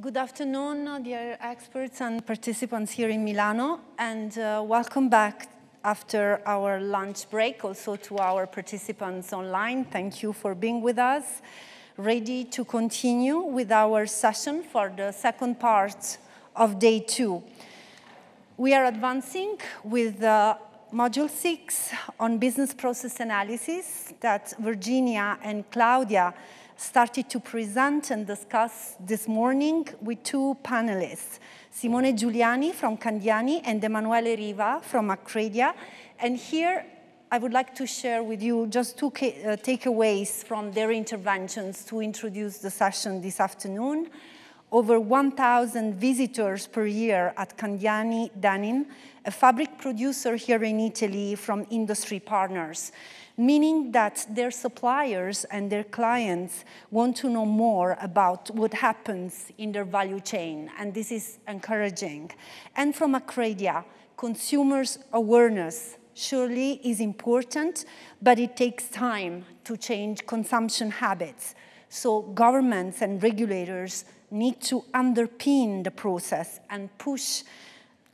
Good afternoon, dear experts and participants here in Milano, and uh, welcome back after our lunch break, also to our participants online. Thank you for being with us. Ready to continue with our session for the second part of day two. We are advancing with uh, module six on business process analysis that Virginia and Claudia started to present and discuss this morning with two panelists, Simone Giuliani from Candiani and Emanuele Riva from Accredia. And here I would like to share with you just two uh, takeaways from their interventions to introduce the session this afternoon. Over 1,000 visitors per year at Candiani Denim, a fabric producer here in Italy from industry partners meaning that their suppliers and their clients want to know more about what happens in their value chain, and this is encouraging. And from Accredia, consumers' awareness surely is important, but it takes time to change consumption habits. So governments and regulators need to underpin the process and push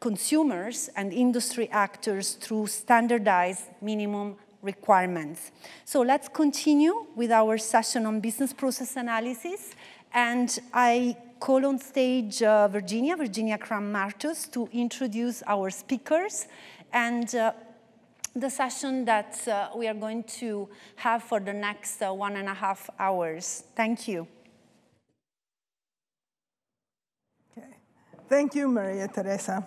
consumers and industry actors through standardized minimum requirements. So let's continue with our session on business process analysis. And I call on stage uh, Virginia, Virginia Cram-Martos, to introduce our speakers and uh, the session that uh, we are going to have for the next uh, one and a half hours. Thank you. Okay. Thank you, Maria Teresa.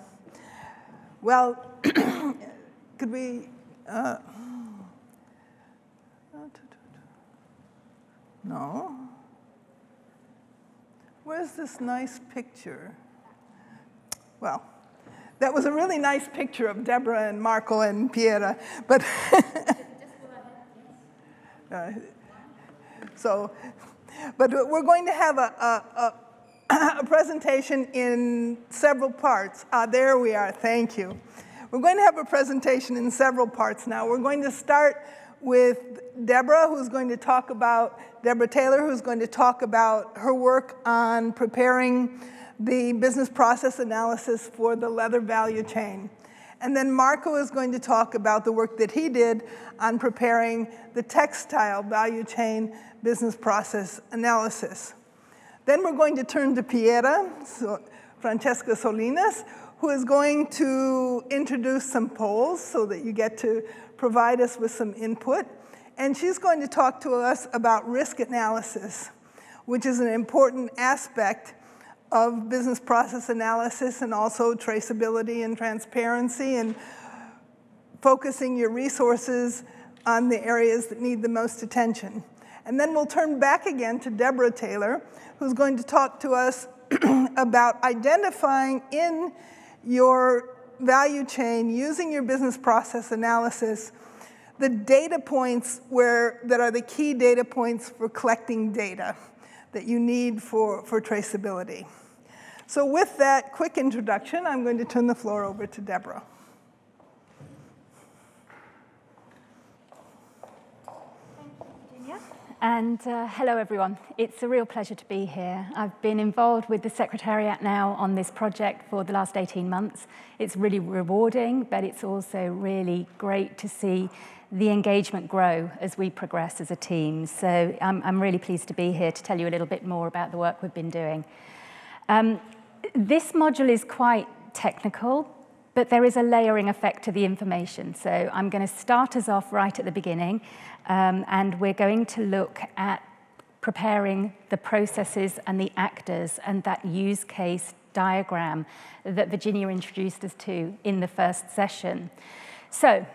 Well, could we uh, No. Where's this nice picture? Well, that was a really nice picture of Deborah and Marco and Piera, but uh, so, but we're going to have a, a, a, a presentation in several parts. Ah, there we are, thank you. We're going to have a presentation in several parts now. We're going to start with Deborah, who's going to talk about, Deborah Taylor, who's going to talk about her work on preparing the business process analysis for the leather value chain. And then Marco is going to talk about the work that he did on preparing the textile value chain business process analysis. Then we're going to turn to Piera, so Francesca Solinas, who is going to introduce some polls so that you get to provide us with some input. And she's going to talk to us about risk analysis, which is an important aspect of business process analysis and also traceability and transparency and focusing your resources on the areas that need the most attention. And then we'll turn back again to Deborah Taylor, who's going to talk to us about identifying in your value chain using your business process analysis the data points where, that are the key data points for collecting data that you need for, for traceability. So with that quick introduction, I'm going to turn the floor over to Deborah. And uh, hello, everyone. It's a real pleasure to be here. I've been involved with the Secretariat now on this project for the last 18 months. It's really rewarding, but it's also really great to see the engagement grow as we progress as a team. So I'm, I'm really pleased to be here to tell you a little bit more about the work we've been doing. Um, this module is quite technical, but there is a layering effect to the information. So I'm going to start us off right at the beginning um, and we're going to look at preparing the processes and the actors and that use case diagram that Virginia introduced us to in the first session. So,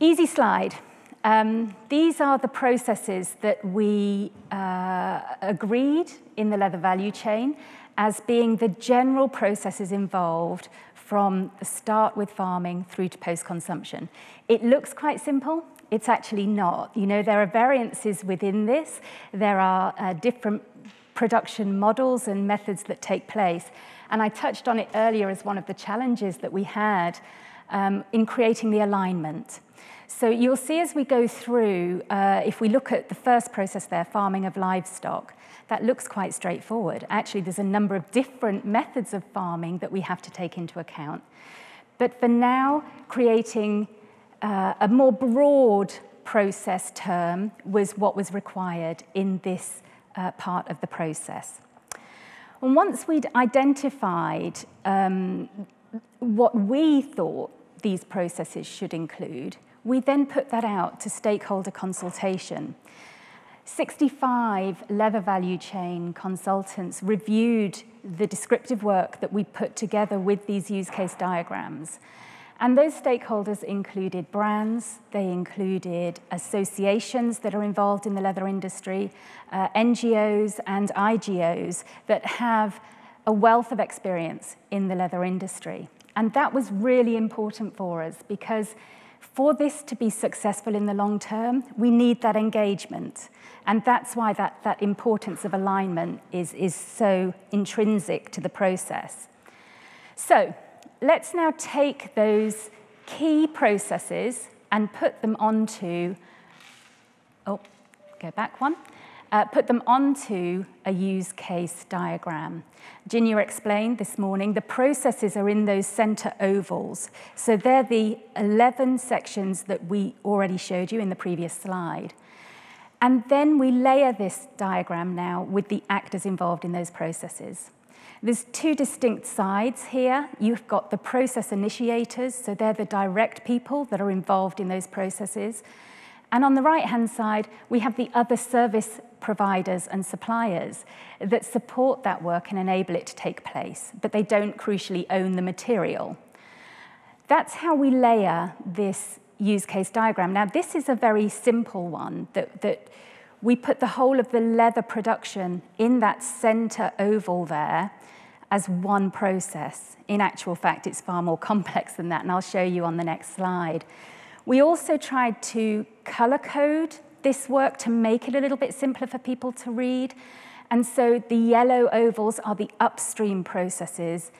easy slide. Um, these are the processes that we uh, agreed in the leather value chain as being the general processes involved from the start with farming through to post-consumption. It looks quite simple, it's actually not. You know, there are variances within this. There are uh, different production models and methods that take place. And I touched on it earlier as one of the challenges that we had um, in creating the alignment. So you'll see as we go through, uh, if we look at the first process there, farming of livestock, that looks quite straightforward. Actually, there's a number of different methods of farming that we have to take into account. But for now, creating uh, a more broad process term was what was required in this uh, part of the process. And once we'd identified um, what we thought these processes should include, we then put that out to stakeholder consultation. 65 leather value chain consultants reviewed the descriptive work that we put together with these use case diagrams. And those stakeholders included brands, they included associations that are involved in the leather industry, uh, NGOs and IGOs that have a wealth of experience in the leather industry. And that was really important for us because for this to be successful in the long term, we need that engagement. And that's why that, that importance of alignment is, is so intrinsic to the process. So let's now take those key processes and put them onto, oh, go back one, uh, put them onto a use case diagram. Ginia explained this morning, the processes are in those center ovals. So they're the 11 sections that we already showed you in the previous slide. And then we layer this diagram now with the actors involved in those processes. There's two distinct sides here. You've got the process initiators, so they're the direct people that are involved in those processes. And on the right-hand side, we have the other service providers and suppliers that support that work and enable it to take place, but they don't crucially own the material. That's how we layer this use case diagram. Now, this is a very simple one that, that we put the whole of the leather production in that center oval there as one process. In actual fact, it's far more complex than that, and I'll show you on the next slide. We also tried to color code this work to make it a little bit simpler for people to read. And so the yellow ovals are the upstream processes,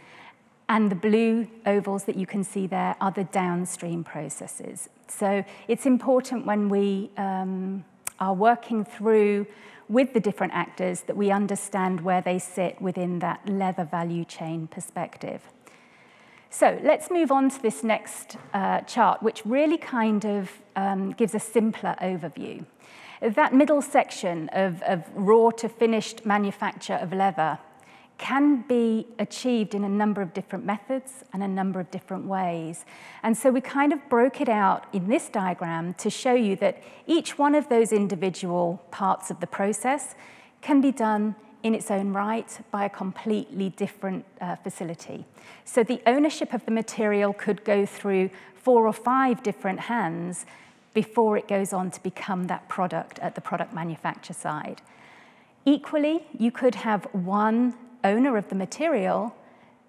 and the blue ovals that you can see there are the downstream processes. So it's important when we um, are working through with the different actors that we understand where they sit within that leather value chain perspective. So let's move on to this next uh, chart, which really kind of um, gives a simpler overview. That middle section of, of raw to finished manufacture of leather can be achieved in a number of different methods and a number of different ways. And so we kind of broke it out in this diagram to show you that each one of those individual parts of the process can be done in its own right by a completely different uh, facility. So the ownership of the material could go through four or five different hands before it goes on to become that product at the product manufacture side. Equally, you could have one owner of the material,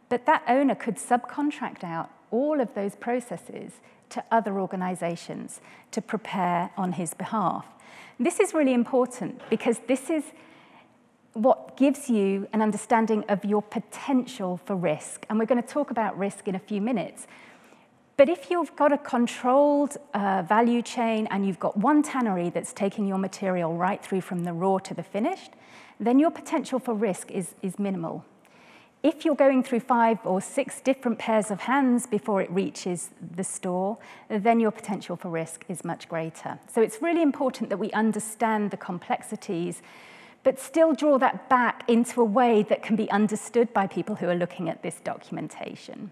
but that owner could subcontract out all of those processes to other organizations to prepare on his behalf. This is really important because this is what gives you an understanding of your potential for risk. And we're going to talk about risk in a few minutes. But if you've got a controlled uh, value chain and you've got one tannery that's taking your material right through from the raw to the finished, then your potential for risk is, is minimal. If you're going through five or six different pairs of hands before it reaches the store, then your potential for risk is much greater. So it's really important that we understand the complexities, but still draw that back into a way that can be understood by people who are looking at this documentation.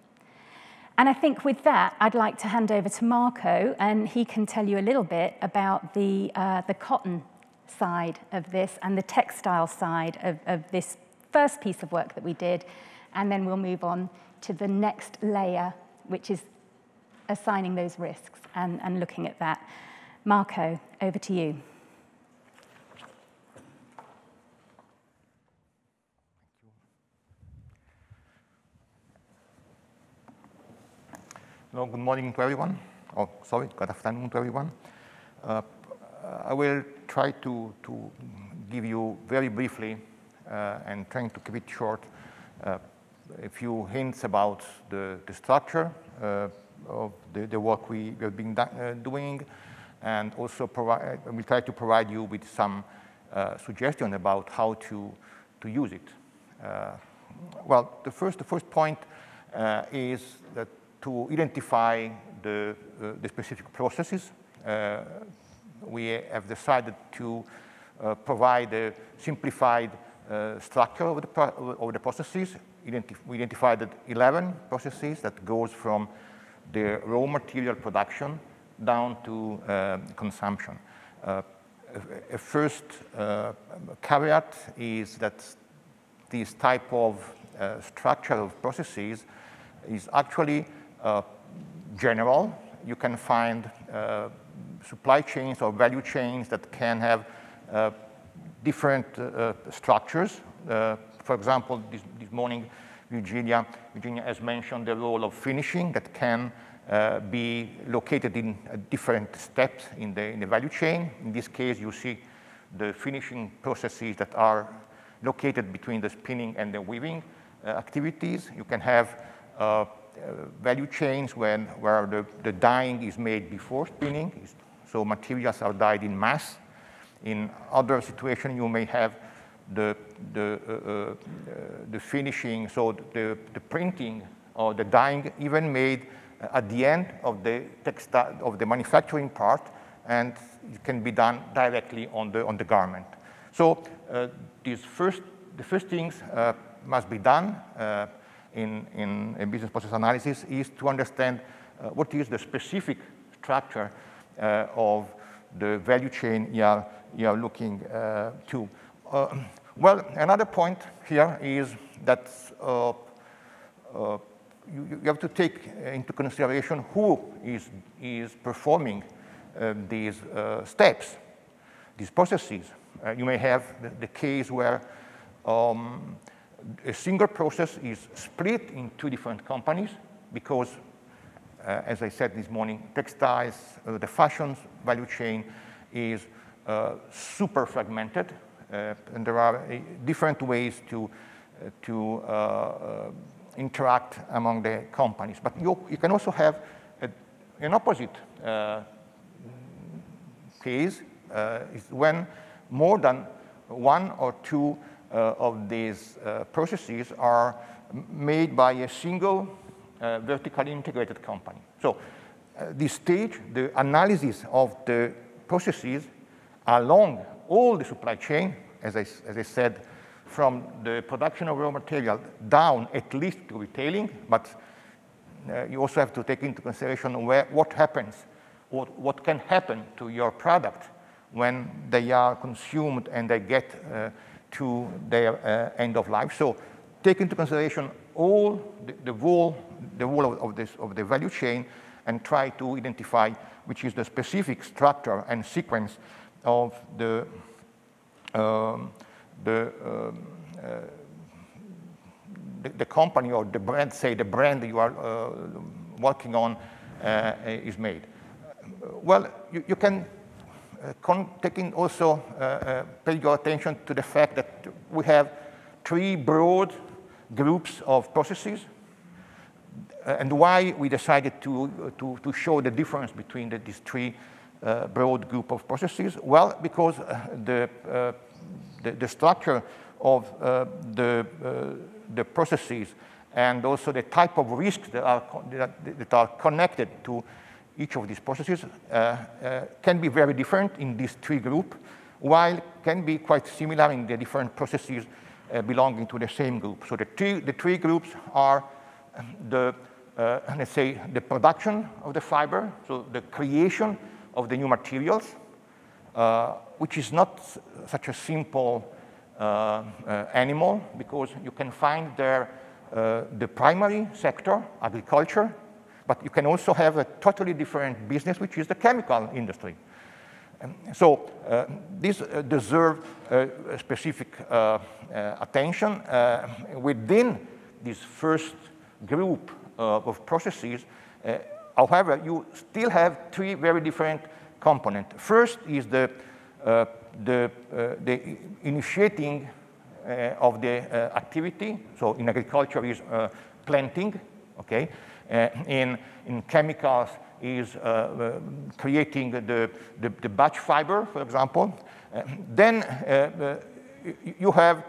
And I think with that, I'd like to hand over to Marco, and he can tell you a little bit about the, uh, the cotton side of this and the textile side of, of this first piece of work that we did. And then we'll move on to the next layer, which is assigning those risks and, and looking at that. Marco, over to you. Hello, good morning to everyone. Oh, sorry, good afternoon to everyone. Uh, I will try to, to give you very briefly uh, and trying to keep it short uh, a few hints about the, the structure, uh, of the, the work we have been doing, and also provide, we try to provide you with some uh, suggestion about how to, to use it. Uh, well, the first, the first point uh, is that to identify the, the specific processes. we have decided to provide a simplified structure of the, of the processes. Identif we identified 11 processes that goes from the raw material production down to uh, consumption. Uh, a first uh, caveat is that this type of uh, structure of processes is actually uh, general. You can find uh, supply chains or value chains that can have different structures. for example, this, this morning, Virginia, Virginia has mentioned the role of finishing that can uh, be located in uh, different steps in the, in the value chain. In this case, you see the finishing processes that are located between the spinning and the weaving uh, activities. You can have uh, uh, value chains when, where the, the dyeing is made before spinning, so materials are dyed in mass. In other situations, you may have the, the, uh, the finishing, so the, the printing or the dyeing even made at the end of the textile of the manufacturing part, and it can be done directly on the on the garment. So uh, these first the first things uh, must be done uh, in in business process analysis is to understand uh, what is the specific structure uh, of the value chain you are you are looking uh, to. well, another point here is that you, you, have to take into consideration who is, is performing uh, these uh, steps, these processes. Uh, you may have the, the case where um, a single process is split in two different companies because, uh, as I said this morning, textiles, uh, the fashions value chain is uh, super fragmented, and there are different ways to, to interact among the companies. But you, you can also have a, an opposite uh, case, uh, is when more than one or two uh, of these uh, processes are made by a single uh, vertically integrated company. So uh, this stage, the analysis of the processes along all the supply chain, as I, as I said, from the production of raw material down at least to retailing, but uh, you also have to take into consideration where, what happens, what, what can happen to your product when they are consumed and they get uh, to their uh, end of life. So take into consideration all the, the whole, the whole of, of, this, of the value chain and try to identify which is the specific structure and sequence of the um, the, um, uh, the, the, company or the brand, say the brand that you are uh, working on uh, is made. Well, you, you can taking also uh, uh, pay your attention to the fact that we have three broad groups of processes and why we decided to, to, to show the difference between the, these three broad group of processes. Well, because the the, the structure of uh, the, uh, the processes and also the type of risks that are, that, that are connected to each of these processes uh, uh, can be very different in these three groups, while can be quite similar in the different processes uh, belonging to the same group. So the three, the three groups are the, uh, let's say, the production of the fiber, so the creation of the new materials, uh, which is not such a simple uh, uh, animal because you can find there the primary sector, agriculture, but you can also have a totally different business, which is the chemical industry. so uh, these uh, deserve uh, specific attention within this first group of processes. however, you still have three very different components. First is the, uh, the, uh, the initiating uh, of the uh, activity. So in agriculture is uh, planting, okay? Uh, in, in chemicals is uh, uh, creating the, the, the, batch fiber, for example. then you have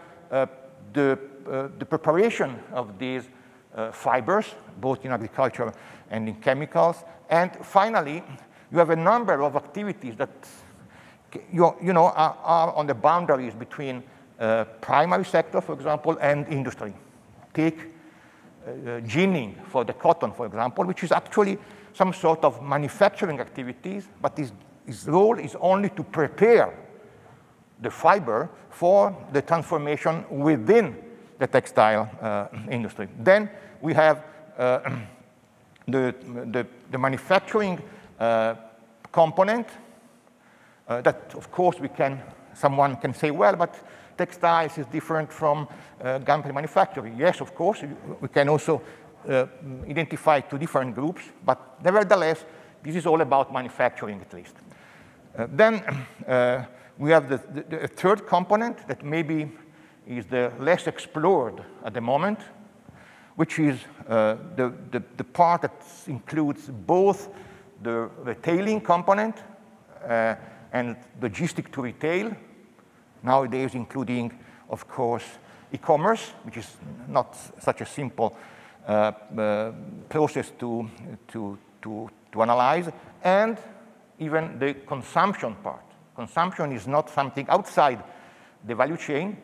the, the preparation of these fibers, both in agriculture and in chemicals. And finally, you have a number of activities that you, you know, are, are on the boundaries between uh, primary sector, for example, and industry. Take uh, ginning for the cotton, for example, which is actually some sort of manufacturing activities, but his, his role is only to prepare the fiber for the transformation within the textile uh, industry. Then we have uh, the, the, the, manufacturing uh, component uh, that, of course, we can, someone can say, well, but textiles is different from uh, gunpowder manufacturing. Yes, of course, we can also uh, identify two different groups, but nevertheless, this is all about manufacturing at least. Uh, then uh, we have the, the, the, third component that maybe is the less explored at the moment, which is uh, the, the, the, part that includes both the retailing component uh, and logistic to retail, nowadays including, of course, e-commerce, which is not such a simple uh, uh, process to, to, to, to analyze, and even the consumption part. Consumption is not something outside the value chain.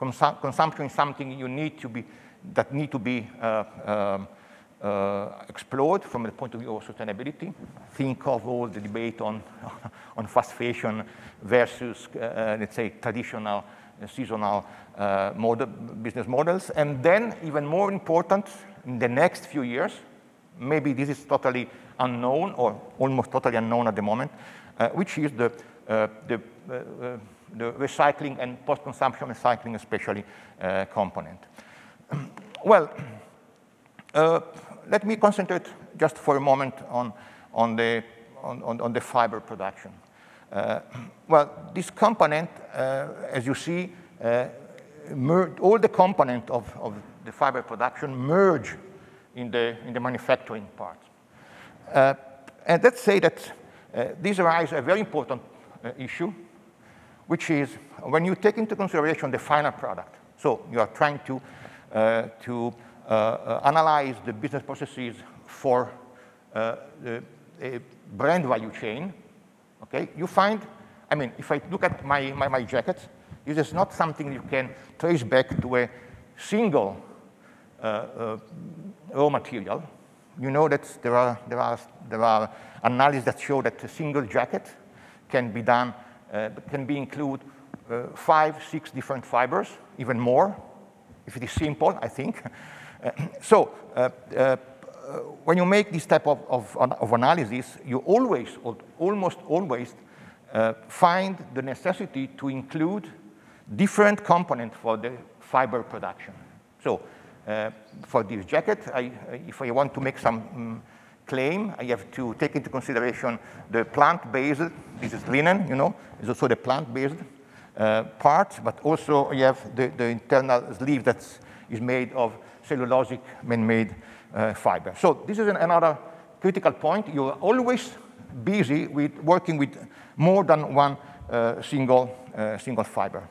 Consu consumption is something you need to be, that need to be uh, um, explored from the point of view of sustainability. Think of all the debate on, on fast fashion versus, uh, let's say, traditional uh, seasonal uh, model, business models. And then, even more important, in the next few years, maybe this is totally unknown or almost totally unknown at the moment, uh, which is the, uh, the, uh, the, recycling and post-consumption recycling especially component. well, let me concentrate just for a moment on, on, the, on, on the fiber production. Uh, well, this component, uh, as you see, uh, all the component of, of the fiber production merge in the, in the manufacturing part. Uh, and let's say that uh, this raises a very important issue, which is when you take into consideration the final product. So you are trying to, to analyze the business processes for uh, the brand value chain, okay, you find, I mean, if I look at my, my, my jacket, this is not something you can trace back to a single uh, uh, raw material. You know that there are, there are, there are analyses that show that a single jacket can be done, uh, can be include five, six different fibers, even more, if it is simple, I think. so uh, uh, when you make this type of, of, of analysis, you always, or almost always, uh, find the necessity to include different components for the fiber production. So uh, for this jacket, I, if I want to make some um, claim, I have to take into consideration the plant-based, this is linen, you know, it's also the plant-based uh, part, but also you have the, the internal sleeve that is made of cellulosic man-made uh, fiber. So this is an, another critical point. You're always busy with working with more than one uh, single, uh, single fiber.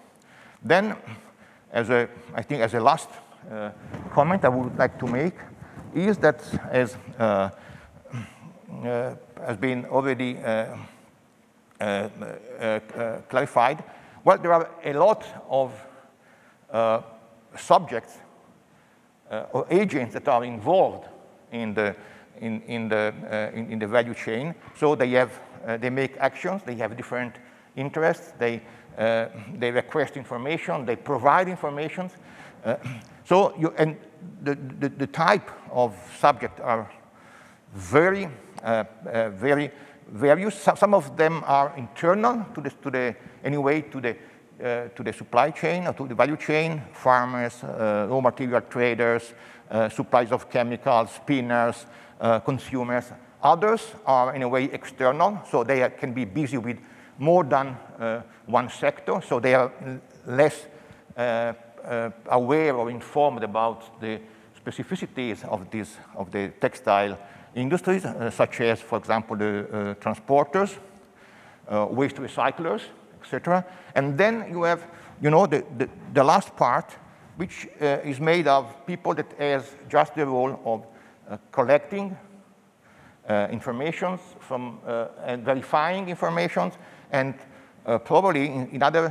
Then, as a, I think as a last uh, comment I would like to make is that as uh, uh, has been already clarified, well, there are a lot of subjects Uh, or agents that are involved in the, in, in the, uh, in, in, the value chain. So they, have, uh, they make actions, they have different interests, they, uh, they request information, they provide information. Uh, so you, and the, the, the, type of subject are very, very various. Some of them are internal to the, to the anyway, to the uh, to the supply chain or to the value chain, farmers, uh, raw material traders, uh, suppliers of chemicals, spinners, consumers. Others are in a way external, so they can be busy with more than one sector, so they are less aware or informed about the specificities of, this, of the textile industries, uh, such as, for example, the uh, transporters, uh, waste recyclers, etc. And then you have, you know, the, the, the last part, which uh, is made of people that has just the role of uh, collecting uh, information from, and verifying information and probably in, in other,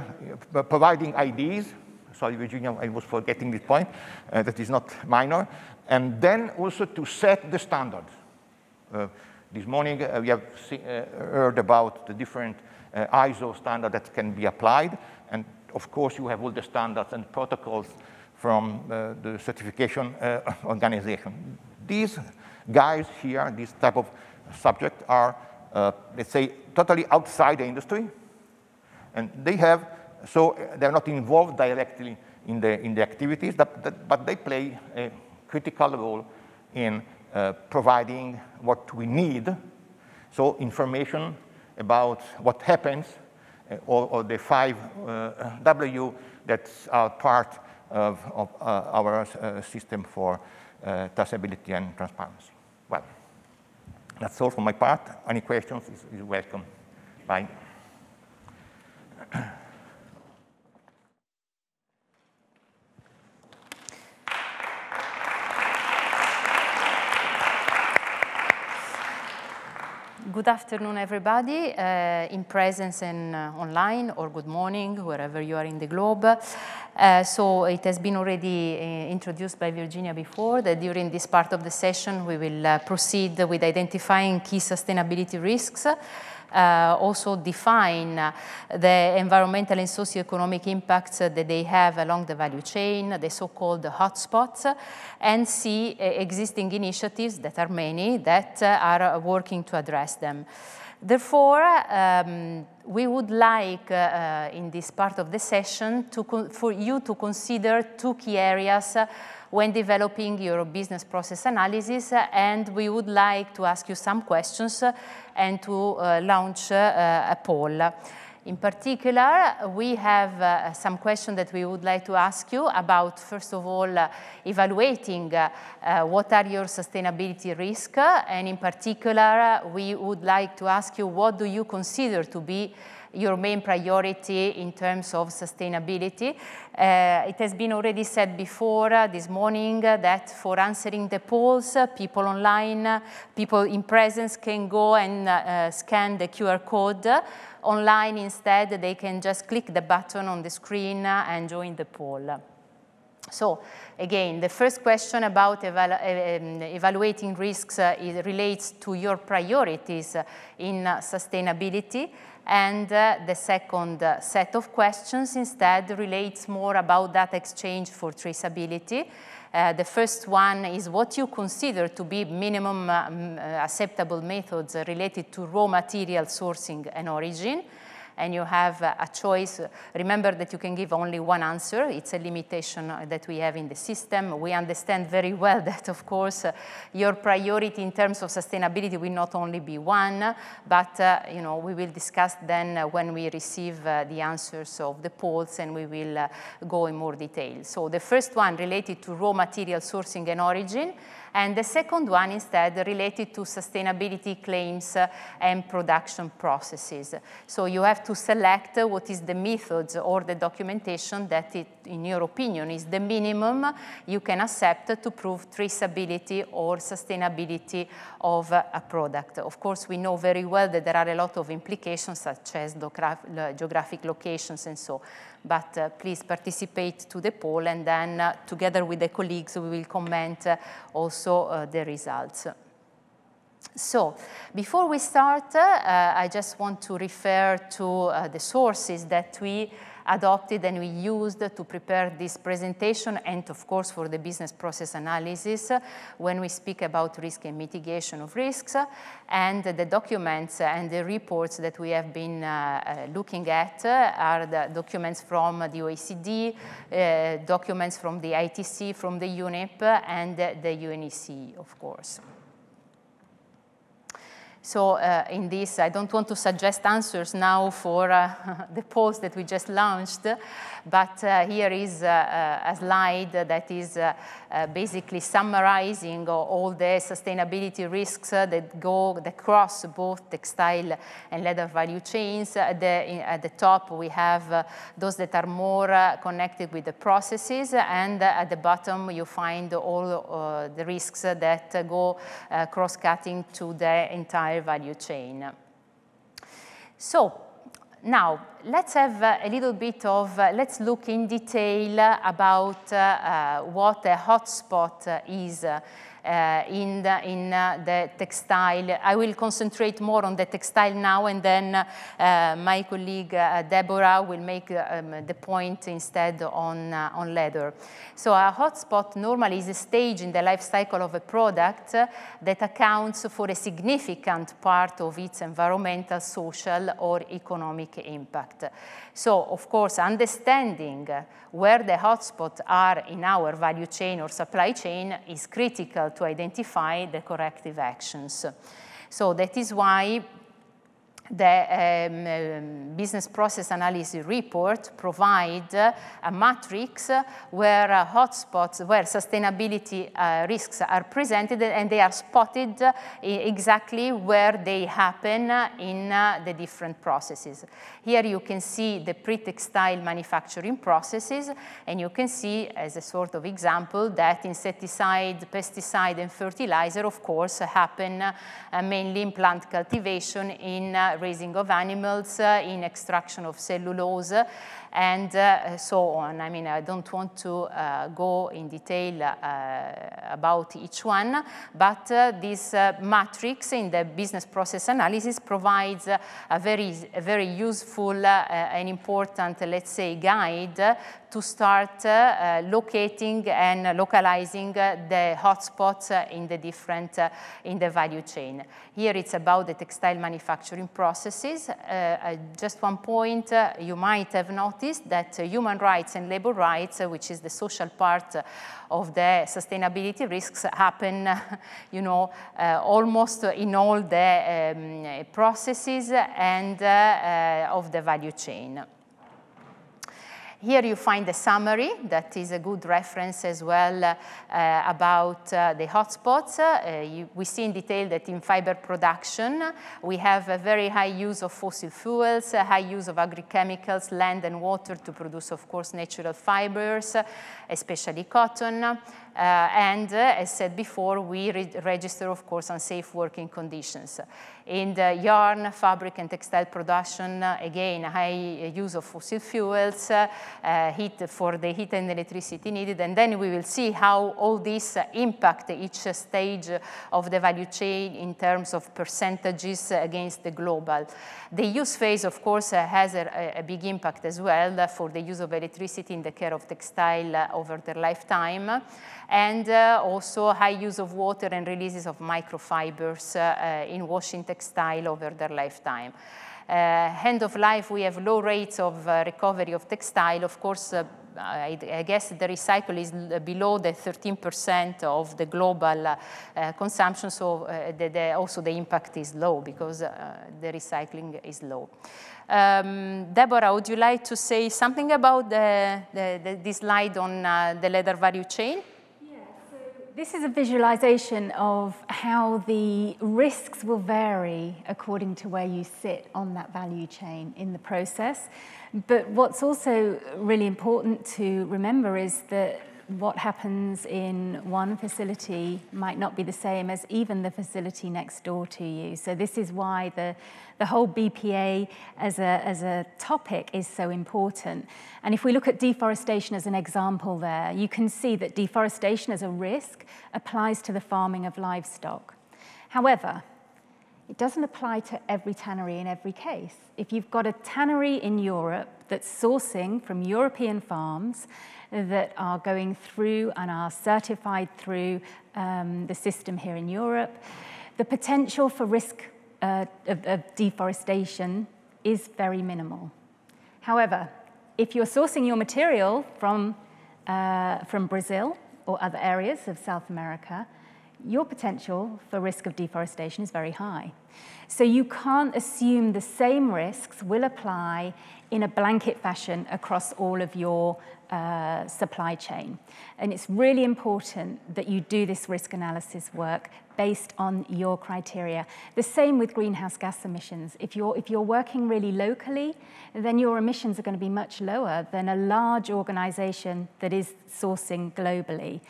providing IDs sorry, Virginia, I was forgetting this point, uh, that is not minor, and then also to set the standards. Uh, this morning uh, we have uh, heard about the different uh, ISO standard that can be applied, and of course you have all the standards and protocols from uh, the certification organization. These guys here, this type of subject are, let's say, totally outside the industry, and they have so they're not involved directly in the, in the activities, but, but they play a critical role in uh, providing what we need. So information about what happens, uh, or, or, the five uh, W that are part of, of uh, our system for traceability and transparency. Well, that's all for my part. Any questions is welcome. Bye. Good afternoon, everybody, uh, in presence and uh, online, or good morning, wherever you are in the globe. Uh, so it has been already uh, introduced by Virginia before that during this part of the session we will uh, proceed with identifying key sustainability risks also define uh, the environmental and socioeconomic impacts that they have along the value chain, the so-called hotspots, and see uh, existing initiatives that are many that are working to address them. Therefore, um, we would like, uh, uh, in this part of the session, for you to consider two key areas uh, when developing your business process analysis, and we would like to ask you some questions and to uh, launch uh, a poll. In particular, we have uh, some questions that we would like to ask you about, first of all, uh, evaluating uh, uh what are your sustainability risks, and in particular, we would like to ask you what do you consider to be your main priority in terms of sustainability. Uh, it has been already said before uh, this morning uh, that for answering the polls, uh, people online, uh, people in presence can go and scan the QR code. Online instead, they can just click the button on the screen and join the poll. So again, the first question about evalu um, evaluating risks relates to your priorities in sustainability. And uh, the second uh, set of questions instead relates more about that exchange for traceability. Uh, the first one is what you consider to be minimum um, acceptable methods related to raw material sourcing and origin and you have a choice. Remember that you can give only one answer. It's a limitation that we have in the system. We understand very well that, of course, uh, your priority in terms of sustainability will not only be one, but uh, you know, we will discuss then uh, when we receive uh, the answers of the polls and we will uh, go in more detail. So the first one related to raw material sourcing and origin, and the second one instead related to sustainability claims and production processes. So you have to select what is the methods or the documentation that it, in your opinion is the minimum you can accept to prove traceability or sustainability of a product. Of course, we know very well that there are a lot of implications such as geographic locations and so but uh, please participate to the poll and then uh, together with the colleagues we will comment uh, also uh, the results. So, before we start, uh, I just want to refer to uh, the sources that we adopted and we used to prepare this presentation and of course for the business process analysis when we speak about risk and mitigation of risks and the documents and the reports that we have been uh, uh looking at are the documents from the OECD, uh, documents from the ITC, from the UNEP and the UNECE of course. So uh, in this, I don't want to suggest answers now for uh, the post that we just launched, but uh, here is uh, uh, a slide that is uh, basically summarizing all the sustainability risks that go, that cross both textile and leather value chains. At the, at the top, we have those that are more connected with the processes, and at the bottom, you find all the risks that go cross-cutting to the entire entire value chain. So now let's have a little bit of, uh, let's look in detail about uh, uh, what a hotspot is in, the, in uh, the textile. I will concentrate more on the textile now and then uh, my colleague Deborah will make um, the point instead on, on leather. So a hotspot normally is a stage in the life cycle of a product that accounts for a significant part of its environmental, social, or economic impact. So, of course, understanding where the hotspots are in our value chain or supply chain is critical to identify the corrective actions. So that is why the um, um, business process analysis report provide uh, a matrix where uh, hotspots, where sustainability uh, risks are presented and they are spotted exactly where they happen in uh, the different processes. Here you can see the pre-textile manufacturing processes and you can see as a sort of example that insecticide, pesticide and fertilizer of course happen uh, mainly in plant cultivation in uh, raising of animals, uh, in extraction of cellulose, and uh, so on. I mean, I don't want to uh, go in detail about each one, but this matrix in the business process analysis provides a very, a very useful and important, let's say, guide to start locating and localizing the hotspots in the different, in the value chain. Here it's about the textile manufacturing processes. just one point, you might have noticed that uh, human rights and labor rights, uh, which is the social part of the sustainability risks, happen, you know, uh, almost in all the um, processes and of the value chain. Here you find a summary that is a good reference as well uh, about uh, the hotspots. Uh, you, we see in detail that in fiber production, we have a very high use of fossil fuels, a high use of agrochemicals, land and water to produce, of course, natural fibers, especially cotton. Uh, and uh, as said before, we re register, of course, unsafe working conditions. In the yarn, fabric, and textile production, uh, again, high use of fossil fuels, heat for the heat and electricity needed, and then we will see how all these impact each stage of the value chain in terms of percentages against the global. The use phase, of course, has a, a big impact as well for the use of electricity in the care of textile over their lifetime and uh, also high use of water and releases of microfibers uh, in washing textile over their lifetime. Uh, end of life, we have low rates of uh, recovery of textile. Of course, uh, I, I, guess the recycle is below the 13% of the global uh, consumption, so the, the, also the impact is low because the recycling is low. Um, Deborah, would you like to say something about the, the, the this slide on the leather value chain? This is a visualization of how the risks will vary according to where you sit on that value chain in the process. But what's also really important to remember is that what happens in one facility might not be the same as even the facility next door to you. So this is why the, the whole BPA as a, as a topic is so important. And if we look at deforestation as an example there, you can see that deforestation as a risk applies to the farming of livestock. However, it doesn't apply to every tannery in every case. If you've got a tannery in Europe that's sourcing from European farms that are going through and are certified through um, the system here in Europe. The potential for risk uh, of, of deforestation is very minimal. However, if you're sourcing your material from, uh, from Brazil or other areas of South America, your potential for risk of deforestation is very high. So you can't assume the same risks will apply in a blanket fashion across all of your uh, supply chain. And it's really important that you do this risk analysis work based on your criteria. The same with greenhouse gas emissions. If you're, if you're working really locally, then your emissions are going to be much lower than a large organization that is sourcing globally.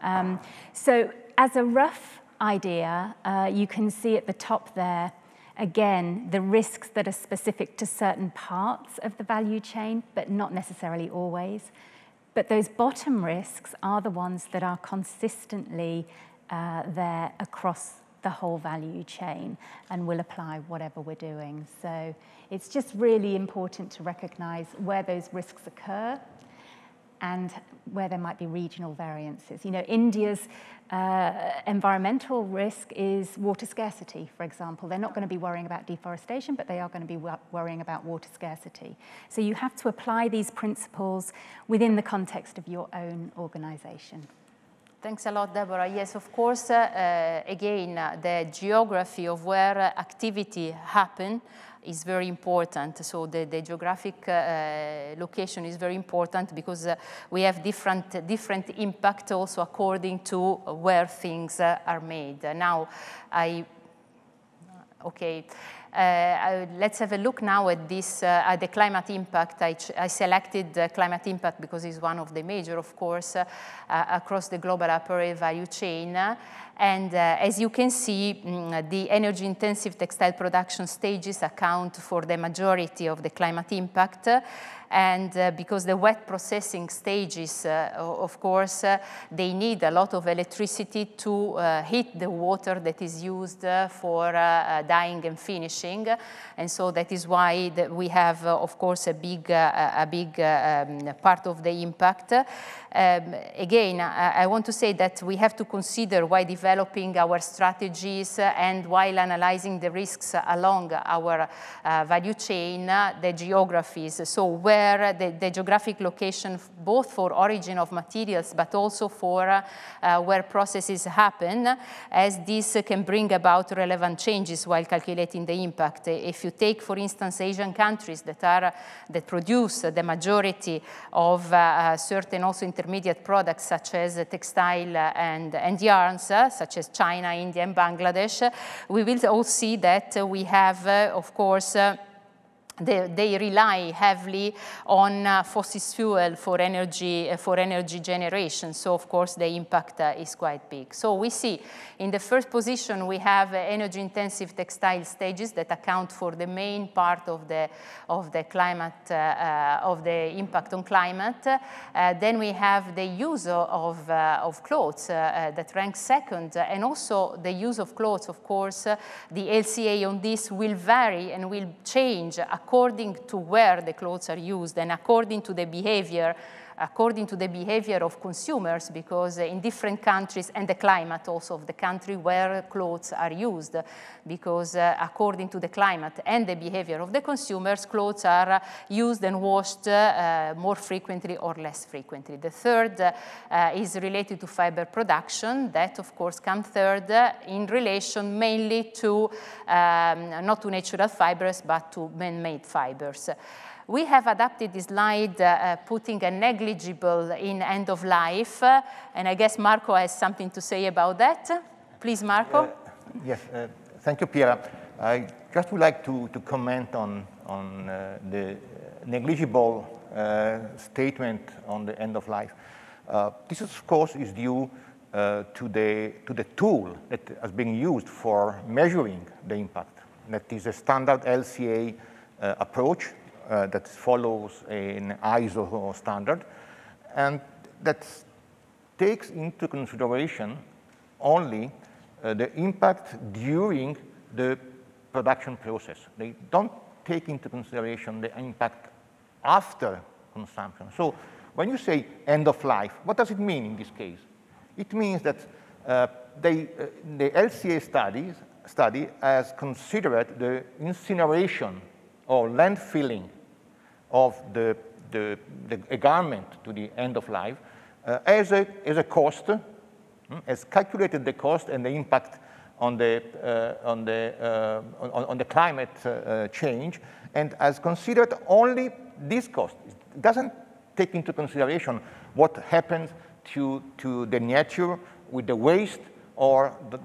Um, so as a rough idea, uh, you can see at the top there, again, the risks that are specific to certain parts of the value chain, but not necessarily always. But those bottom risks are the ones that are consistently uh, there across the whole value chain and will apply whatever we're doing. So it's just really important to recognize where those risks occur and where there might be regional variances. You know, India's uh, environmental risk is water scarcity, for example. They're not going to be worrying about deforestation, but they are going to be worrying about water scarcity. So you have to apply these principles within the context of your own organization. Thanks a lot, Deborah. Yes, of course, uh, uh, again, uh, the geography of where activity happen is very important. So the, the geographic uh, location is very important because uh, we have different, different impact also according to where things uh, are made. Now, I, okay. Uh, let's have a look now at this, uh, at the climate impact. I, I selected climate impact because it's one of the major, of course, uh, across the global apparel value chain. And uh, as you can see, mm, the energy intensive textile production stages account for the majority of the climate impact and uh, because the wet processing stages, uh, of course, uh, they need a lot of electricity to uh, heat the water that is used uh, for uh, dyeing and finishing. And so that is why we have, of course, a big, a big um, part of the impact. Um, again, I, I, want to say that we have to consider while developing our strategies and while analyzing the risks along our value chain, the geographies. So where the, the, geographic location, both for origin of materials, but also for uh, where processes happen, as this can bring about relevant changes while calculating the impact. If you take, for instance, Asian countries that, are, that produce the majority of uh, certain also intermediate products, such as textile and, and yarns, uh, such as China, India, and Bangladesh, we will all see that we have, uh, of course, uh, they, they, rely heavily on uh, fossil fuel for energy, uh, for energy generation. So of course the impact uh, is quite big. So we see in the first position we have uh, energy intensive textile stages that account for the main part of the, of the climate, uh, uh, of the impact on climate. then we have the use of, of clothes that ranks second and also the use of clothes, of course, the LCA on this will vary and will change according according to where the clothes are used and according to the behavior according to the behavior of consumers because in different countries and the climate also of the country where clothes are used because uh, according to the climate and the behavior of the consumers clothes are used and washed uh, more frequently or less frequently. The third uh, is related to fiber production that of course comes third in relation mainly to um, not to natural fibers but to man-made fibers. We have adapted this slide uh, putting a negligible in end of life, uh, and I guess Marco has something to say about that. Please, Marco. Uh, yes, uh, thank you, Piera. I just would like to, to comment on, on uh, the negligible uh, statement on the end of life. this, of course, is due to, the, to the tool that has been used for measuring the impact. That is a standard LCA approach uh, that follows an ISO standard, and that takes into consideration only uh, the impact during the production process. They don't take into consideration the impact after consumption. So when you say end of life, what does it mean in this case? It means that uh, they, uh, the LCA studies, study has considered the incineration or landfilling of the, the, the, garment to the end of life uh, as, a, as a cost hmm, has calculated the cost and the impact on the, uh, on the, uh, on, on, the climate uh, change and has considered only this cost. It doesn't take into consideration what happens to, to the nature with the waste or the,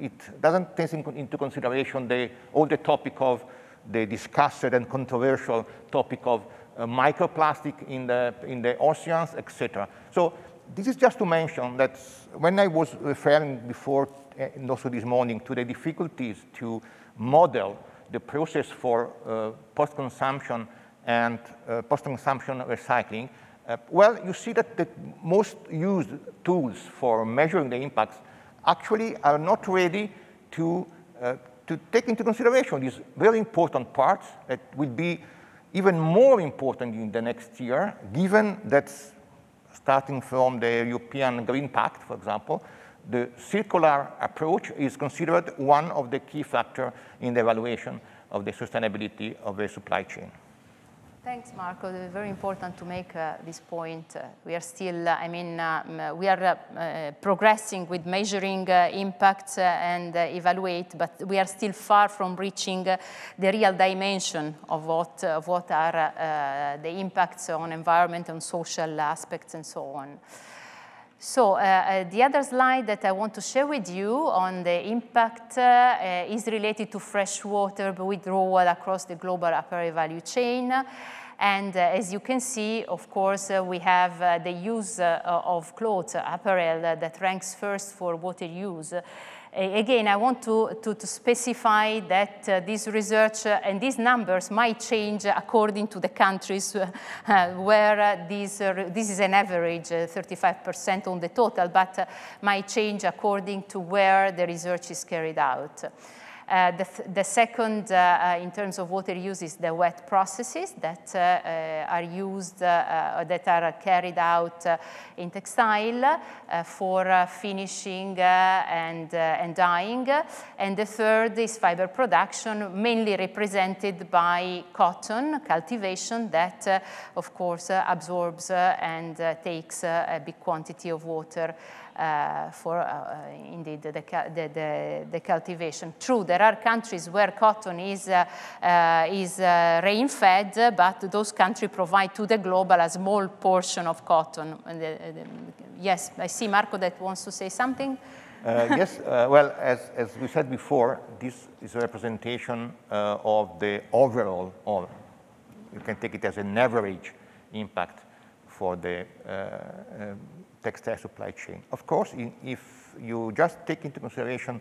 it doesn't take into consideration the, all the topic of the discussed and controversial topic of uh, microplastic in the, in the oceans, etc. So this is just to mention that when I was referring before uh, and also this morning to the difficulties to model the process for uh, post-consumption and uh, post-consumption recycling, uh, well, you see that the most used tools for measuring the impacts actually are not ready to, uh, to take into consideration these very important parts that will be even more important in the next year, given that starting from the European Green Pact, for example, the circular approach is considered one of the key factors in the evaluation of the sustainability of the supply chain. Thanks, Marco. It's very important to make uh, this point. Uh, we are still, uh, I mean, uh, we are uh, progressing with measuring uh, impacts and evaluate, but we are still far from reaching the real dimension of what, of what are the impacts on environment, on social aspects, and so on. So uh, the other slide that I want to share with you on the impact uh, is related to freshwater withdrawal across the global apparel value chain. And uh, as you can see, of course, uh, we have uh, the use uh, of clothes, apparel, that ranks first for water use. Again, I want to, to, to specify that uh, this research uh, and these numbers might change according to the countries uh, where this, this is an average, 35% on the total, but might change according to where the research is carried out. Uh, the, the, second, uh, uh, in terms of water use, is the wet processes that uh, uh, are used, uh, that are carried out in textile for finishing and, and dyeing. And the third is fiber production, mainly represented by cotton cultivation that, of course, absorbs and takes a big quantity of water for uh, uh, indeed the, the, the, the, cultivation. True, there are countries where cotton is, is rain-fed, but those countries provide to the global a small portion of cotton. yes, I see Marco that wants to say something. Uh, yes, uh, well, as, as we said before, this is a representation uh, of the overall, or you can take it as an average impact for the textile supply chain. Of course, in, if you just take into consideration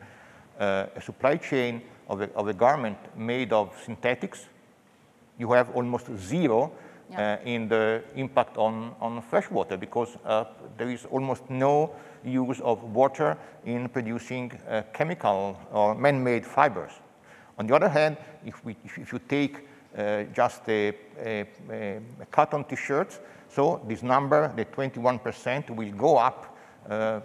uh, a supply chain of a, of a, garment made of synthetics, you have almost zero yeah. uh, in the impact on, on freshwater because uh, there is almost no use of water in producing uh, chemical or man-made fibers. On the other hand, if, we, if, you take uh, just a, a, a cotton t-shirt, so this number, the 21%, will go up uh,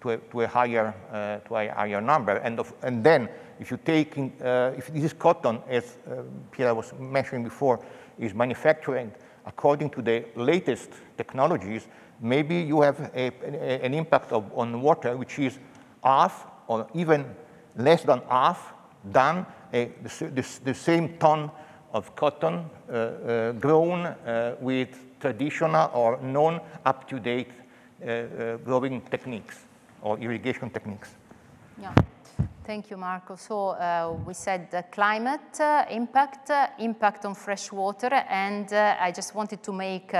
to, a, to, a, higher, uh, to a higher number. And, of, and then if you take, in, uh, if this cotton, as uh, Piera was mentioning before, is manufactured according to the latest technologies, maybe you have a, a, an impact of, on water which is half or even less than half than the, the, the, same ton of cotton uh, uh, grown uh, with traditional or non-up-to-date growing techniques or irrigation techniques. Yeah. Thank you, Marco. So uh, we said the climate uh, impact, impact on fresh water, and I just wanted to make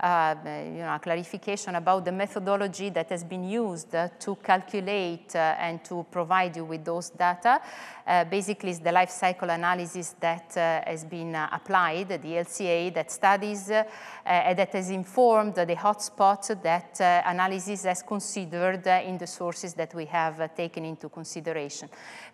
uh, uh, you know, a clarification about the methodology that has been used to calculate uh, and to provide you with those data. Uh, basically, it's the life cycle analysis that uh, has been applied, the LCA that studies, that has informed the hotspots that analysis has considered in the sources that we have taken into consideration.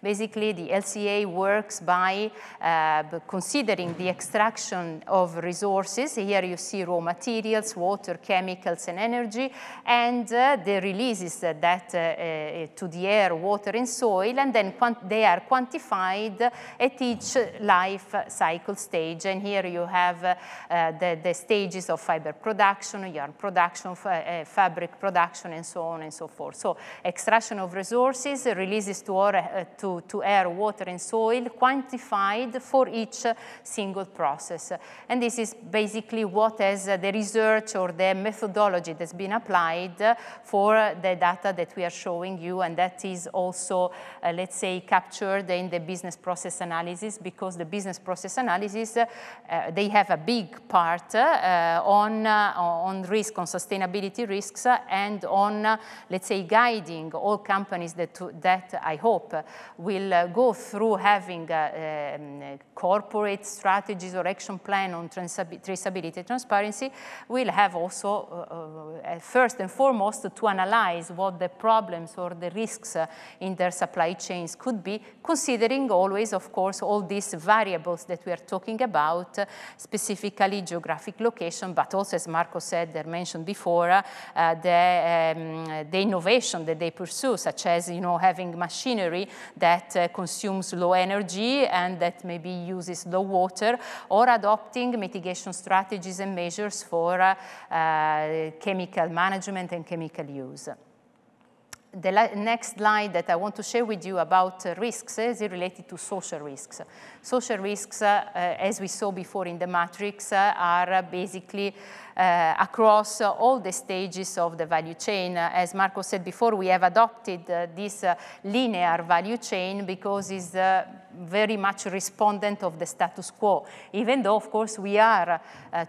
Basically, the LCA works by uh, considering the extraction of resources. Here you see raw materials, water, chemicals, and energy, and uh, the releases that uh, uh, to the air, water, and soil, and then they are quantified at each life cycle stage. And here you have uh, the, the, stages of fiber production, yarn production, uh, fabric production, and so on and so forth. So extraction of resources, releases to, air, to to, air, water, and soil quantified for each single process. And this is basically what is the research or the methodology that's been applied for the data that we are showing you, and that is also, uh, let's say, captured in the business process analysis, because the business process analysis, uh, they have a big part uh, on, uh, on risk, on sustainability risks, and on, uh, let's say, guiding all companies that, that I hope will go through having um, corporate strategies or action plan on traceability transparency, will have also, uh, first and foremost, to analyze what the problems or the risks in their supply chains could be, considering always, of course, all these variables that we are talking about, specifically geographic location, but also, as Marco said, or mentioned before, uh, the, um, the innovation that they pursue, such as, you know, having machinery that uh, consumes low energy and that maybe uses low water, or adopting mitigation strategies and measures for uh, uh, chemical management and chemical use the next slide that I want to share with you about uh, risks is related to social risks. Social risks, uh, uh, as we saw before in the matrix, are basically uh, across uh, all the stages of the value chain. Uh, as Marco said before, we have adopted this linear value chain because it's very much respondent of the status quo, even though, of course, we are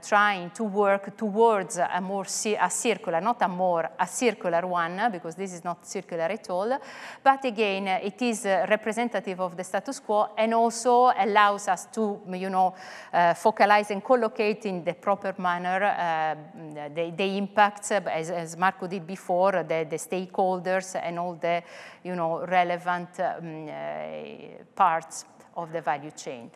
trying to work towards a more a circular, not a more, a circular one, because this is not circular at all. But again, it is representative of the status quo and also allows us to, you know, uh, focalize and collocate in the proper manner uh, the, the impacts, as, as, Marco did before, the, the, stakeholders and all the you know, relevant um, uh, parts of the value chain.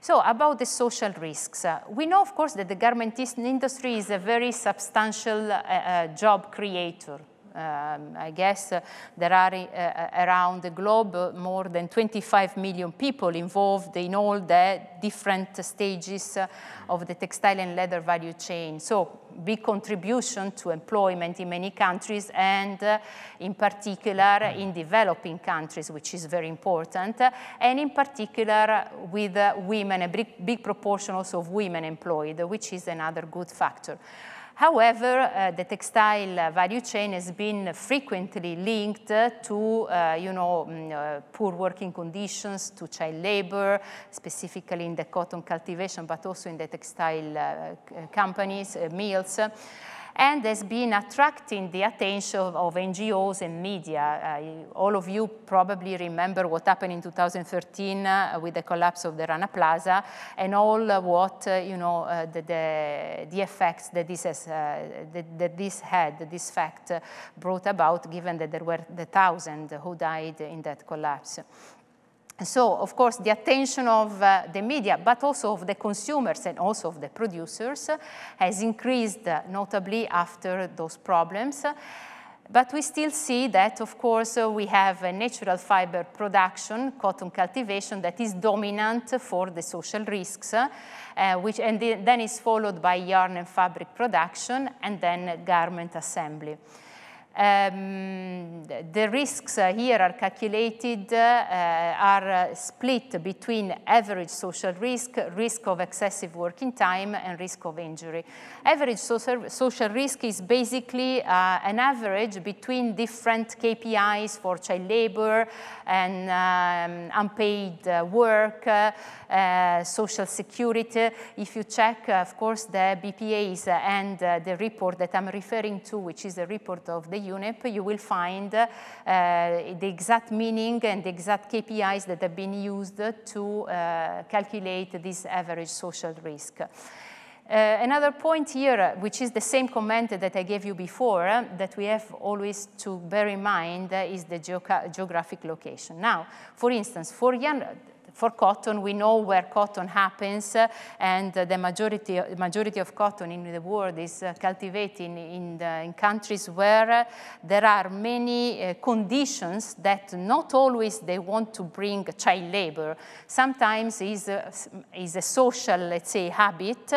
So about the social risks, uh, we know, of course, that the garment industry is a very substantial uh, uh, job creator. Um, I guess uh, there are uh, around the globe uh, more than 25 million people involved in all the different stages uh, of the textile and leather value chain. So big contribution to employment in many countries and uh, in particular in developing countries, which is very important, and in particular with uh, women, a big, big proportion also of women employed, which is another good factor. However, uh, the textile value chain has been frequently linked to, uh, you know, mm, uh, poor working conditions, to child labor, specifically in the cotton cultivation, but also in the textile companies, mills and has been attracting the attention of NGOs and media. Uh, all of you probably remember what happened in 2013 uh, with the collapse of the Rana Plaza and all uh, what, uh, you know, uh, the, the, the, effects that this, has, uh, that, that, this had, this fact brought about, given that there were the thousand who died in that collapse. So, of course, the attention of uh, the media, but also of the consumers and also of the producers, uh, has increased uh, notably after those problems. But we still see that, of course, uh, we have a natural fiber production, cotton cultivation, that is dominant for the social risks, uh, which, and then is followed by yarn and fabric production, and then garment assembly. Um, the risks uh, here are calculated, uh, are uh, split between average social risk, risk of excessive working time, and risk of injury. Average social, social risk is basically an average between different KPIs for child labor and um, unpaid work, social security. If you check, of course, the BPAs and the report that I'm referring to, which is the report of the UNEP, you will find uh, the exact meaning and the exact KPIs that have been used to uh, calculate this average social risk. Uh, another point here, which is the same comment that I gave you before, uh, that we have always to bear in mind, uh, is the geographic location. Now, for instance, for young, for cotton, we know where cotton happens, uh, and uh, the majority, majority of cotton in the world is uh, cultivated in, the, in, countries where there are many conditions that not always they want to bring child labor. Sometimes is is a social, let's say, habit,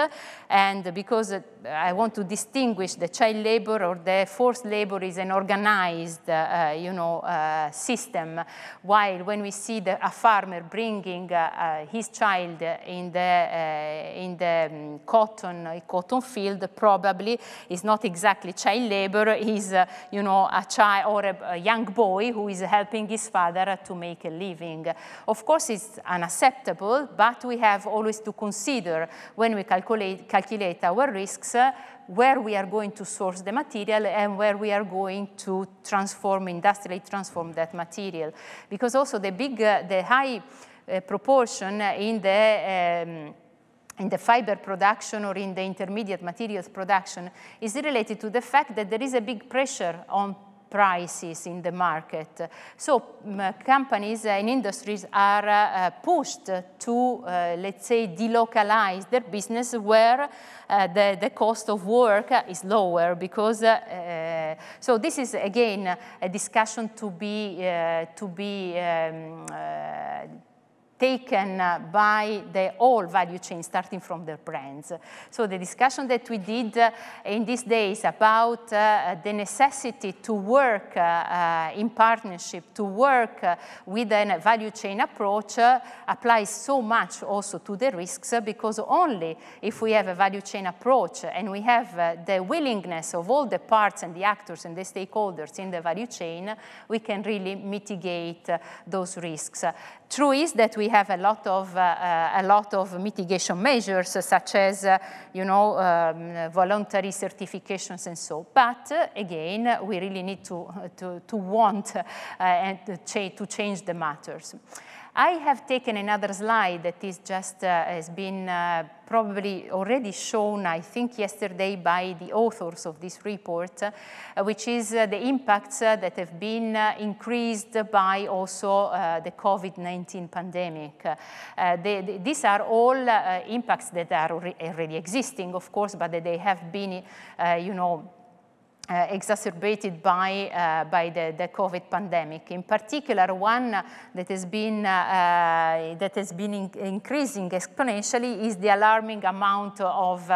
and because I want to distinguish the child labor or the forced labor is an organized, uh, you know, uh, system, while when we see the, a farmer bringing uh, uh his child in the, uh, in the um, cotton, cotton field, probably is not exactly child labor, is, uh, you know, a child or a, a, young boy who is helping his father to make a living. Of course, it's unacceptable, but we have always to consider when we calculate, calculate our risks where we are going to source the material and where we are going to transform, industrially transform that material. Because also the big, uh, the high uh, proportion in the um, in the fiber production or in the intermediate materials production is related to the fact that there is a big pressure on prices in the market. So um, companies and industries are uh, pushed to, uh, let's say, delocalize their business where uh, the, the cost of work is lower because, uh, so this is again a discussion to be, uh, to be um, uh, taken uh, by the whole value chain, starting from the brands. So the discussion that we did uh, in these days about uh, the necessity to work uh, uh, in partnership, to work uh, with a value chain approach applies so much also to the risks because only if we have a value chain approach and we have the willingness of all the parts and the actors and the stakeholders in the value chain, we can really mitigate those risks. True is that we have a lot of, uh, uh, a lot of mitigation measures, such as, uh, you know, um, voluntary certifications and so. But again, we really need to, to, to want and to, cha to change the matters. I have taken another slide that is just uh, has been uh, probably already shown, I think, yesterday by the authors of this report, uh, which is uh, the impacts uh, that have been uh, increased by also the COVID-19 pandemic. They, they, these are all impacts that are already existing, of course, but they have been, you know, uh, exacerbated by, uh, by the, the, COVID pandemic. In particular, one that has been, uh, that has been in increasing exponentially is the alarming amount of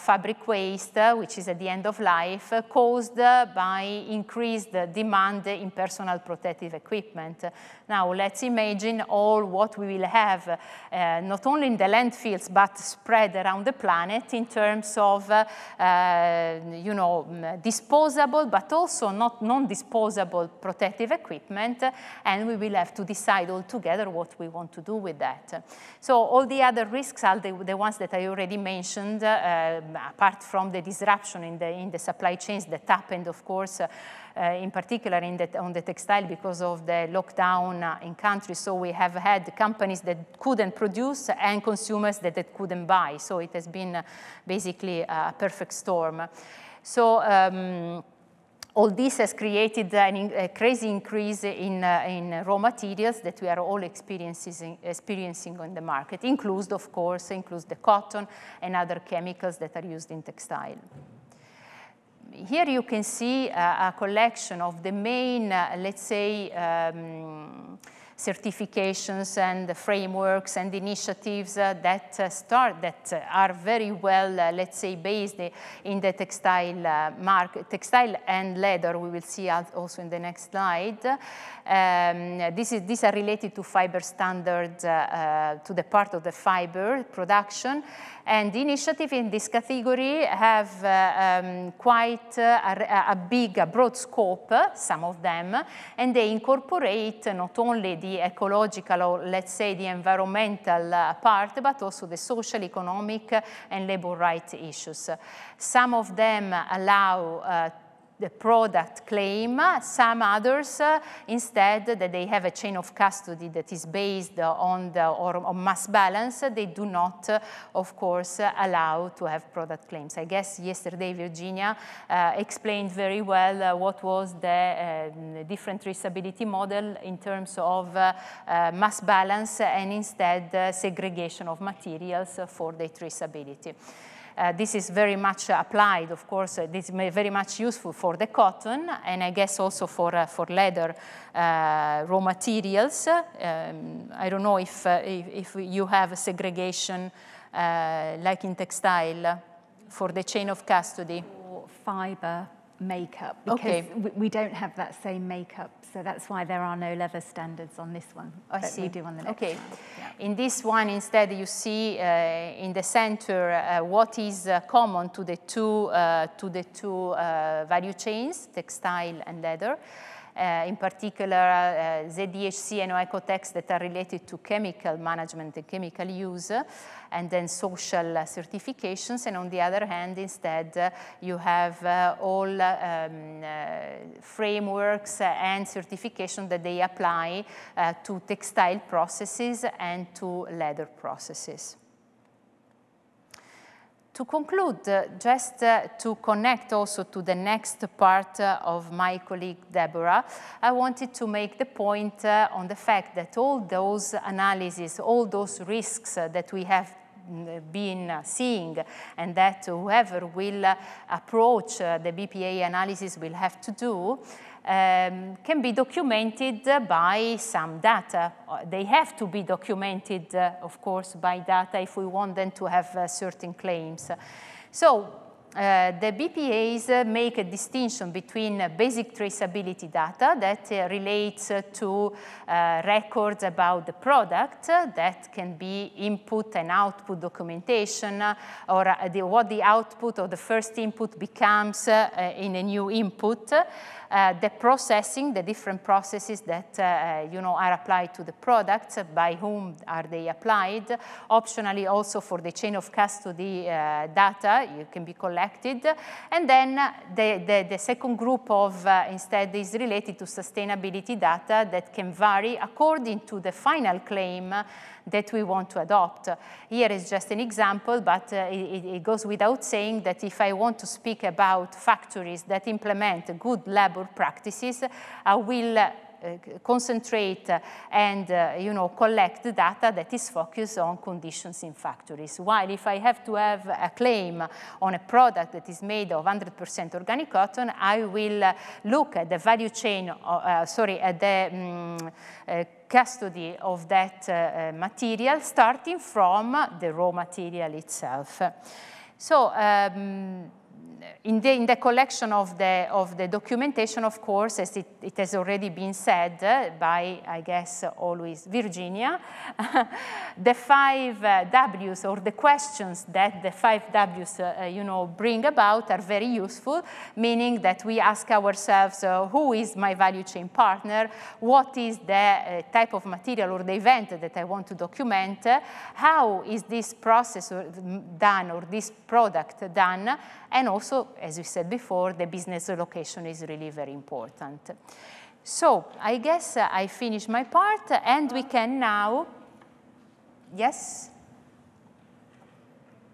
fabric waste, which is at the end of life, caused by increased demand in personal protective equipment. Now, let's imagine all what we will have, not only in the landfills, but spread around the planet in terms of, you know, this disposable, but also not non-disposable protective equipment, and we will have to decide all together what we want to do with that. So all the other risks are the, the ones that I already mentioned, uh, apart from the disruption in the, in the supply chains that happened, of course, uh, in particular in the, on the textile because of the lockdown uh, in countries. So we have had companies that couldn't produce and consumers that, that couldn't buy. So it has been uh, basically a perfect storm. So um, all this has created an, a crazy increase in, uh, in raw materials that we are all experiencing, experiencing on the market, includes, of course, includes the cotton and other chemicals that are used in textile. Here you can see uh, a collection of the main, uh, let's say, um, certifications and frameworks and initiatives uh, that uh, start that uh, are very well, let's say, based in the textile market, textile and leather. We will see also in the next slide. Um, this is, these are related to fiber standards, to the part of the fiber production. And initiative in this category have um, quite a, a, big, a broad scope, some of them, and they incorporate not only the ecological or let's say the environmental uh, part, but also the social, economic, and labor rights issues. Some of them allow uh, the product claim. Some others, uh, instead, that they have a chain of custody that is based on the or on mass balance, they do not, uh, of course, uh, allow to have product claims. I guess yesterday Virginia uh, explained very well uh, what was the um, different traceability model in terms of uh, mass balance and instead segregation of materials for the traceability. Uh, this is very much applied, of course, uh, this is very much useful for the cotton and I guess also for, uh, for leather uh, raw materials. Um, I don't know if, uh, if, if, you have a segregation uh, like in textile for the chain of custody. Or Fiber makeup because okay. we don't have that same makeup. So that's why there are no leather standards on this one. I see. We do on the next okay. one. Yeah. In this one, instead, you see uh, in the center uh, what is uh, common to the two, uh, to the two uh, value chains, textile and leather. Uh, in particular uh, ZDHC and Oeko-Tex that are related to chemical management and chemical use, and then social certifications. And on the other hand, instead, you have uh, all um, frameworks and certification that they apply to textile processes and to leather processes. To conclude, uh, just uh, to connect also to the next part uh, of my colleague Deborah, I wanted to make the point uh, on the fact that all those analyses, all those risks uh, that we have mm, been uh, seeing and that whoever will approach the BPA analysis will have to do, um, can be documented by some data. Uh, they have to be documented, uh, of course, by data if we want them to have uh, certain claims. So uh, the BPAs uh, make a distinction between uh, basic traceability data that relates to records about the product that can be input and output documentation or the, what the output or the first input becomes in a new input. Uh, the processing, the different processes that uh, you know are applied to the products, by whom are they applied. Optionally, also for the chain of custody uh, data, you can be collected. And then the, the, the second group of instead is related to sustainability data that can vary according to the final claim that we want to adopt. Here is just an example, but uh, it, it, goes without saying that if I want to speak about factories that implement good labor practices, I will concentrate and uh, you know collect the data that is focused on conditions in factories. While if I have to have a claim on a product that is made of 100% organic cotton, I will uh, look at the value chain, uh, sorry, at the um, custody of that uh, material starting from the raw material itself. So um, in the, in the, collection of the, of the documentation, of course, as it, it has already been said uh, by, I guess, always Virginia, the five uh, W's or the questions that the five W's, uh, you know, bring about are very useful, meaning that we ask ourselves, uh, who is my value chain partner? What is the uh, type of material or the event that I want to document? how is this process done or this product done? And also, as we said before, the business location is really very important. So I guess uh, I finished my part and we can now, yes?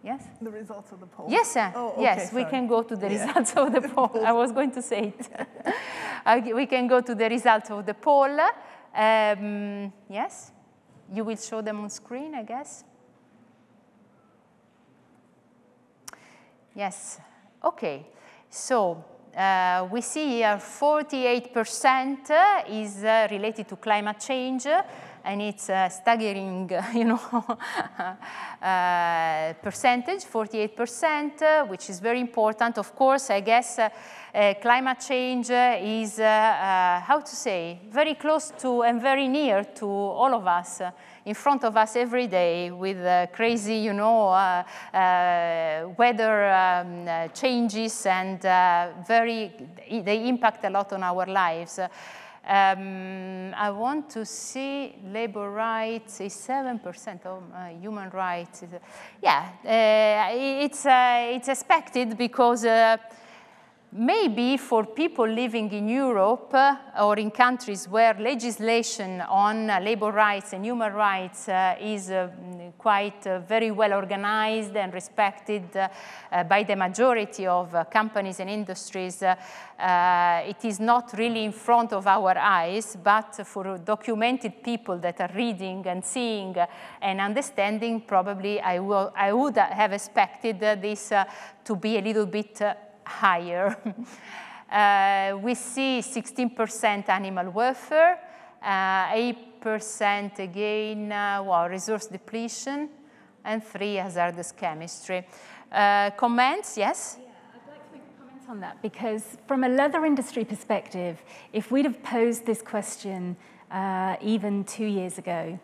Yes? The results of the poll. Yes, oh, okay, yes, sorry. we can go to the yeah. results of the poll. I was going to say it. we can go to the results of the poll. Um, yes? You will show them on screen, I guess. Yes, okay. So uh, we see here 48% is uh, related to climate change, and it's a staggering, you know, uh, percentage, 48%, which is very important. Of course, I guess uh, uh, climate change is, uh, how to say, very close to and very near to all of us in front of us every day with uh, crazy, you know, uh, uh, weather um, uh, changes and very, they impact a lot on our lives. Um, I want to see labor rights is 7% of uh, human rights. Yeah, uh, it's, uh, it's expected because Maybe for people living in Europe uh, or in countries where legislation on uh, labor rights and human rights uh, is uh, mm, quite uh, very well organized and respected uh, uh, by the majority of companies and industries, it is not really in front of our eyes, but for documented people that are reading and seeing and understanding, probably I, will, I would have expected this to be a little bit higher. uh, we see 16% animal welfare, 8% uh, again, uh, well, resource depletion, and 3 hazardous chemistry. Comments, yes? Yeah, I'd like to make a comment on that because from a leather industry perspective, if we'd have posed this question uh, even two years ago,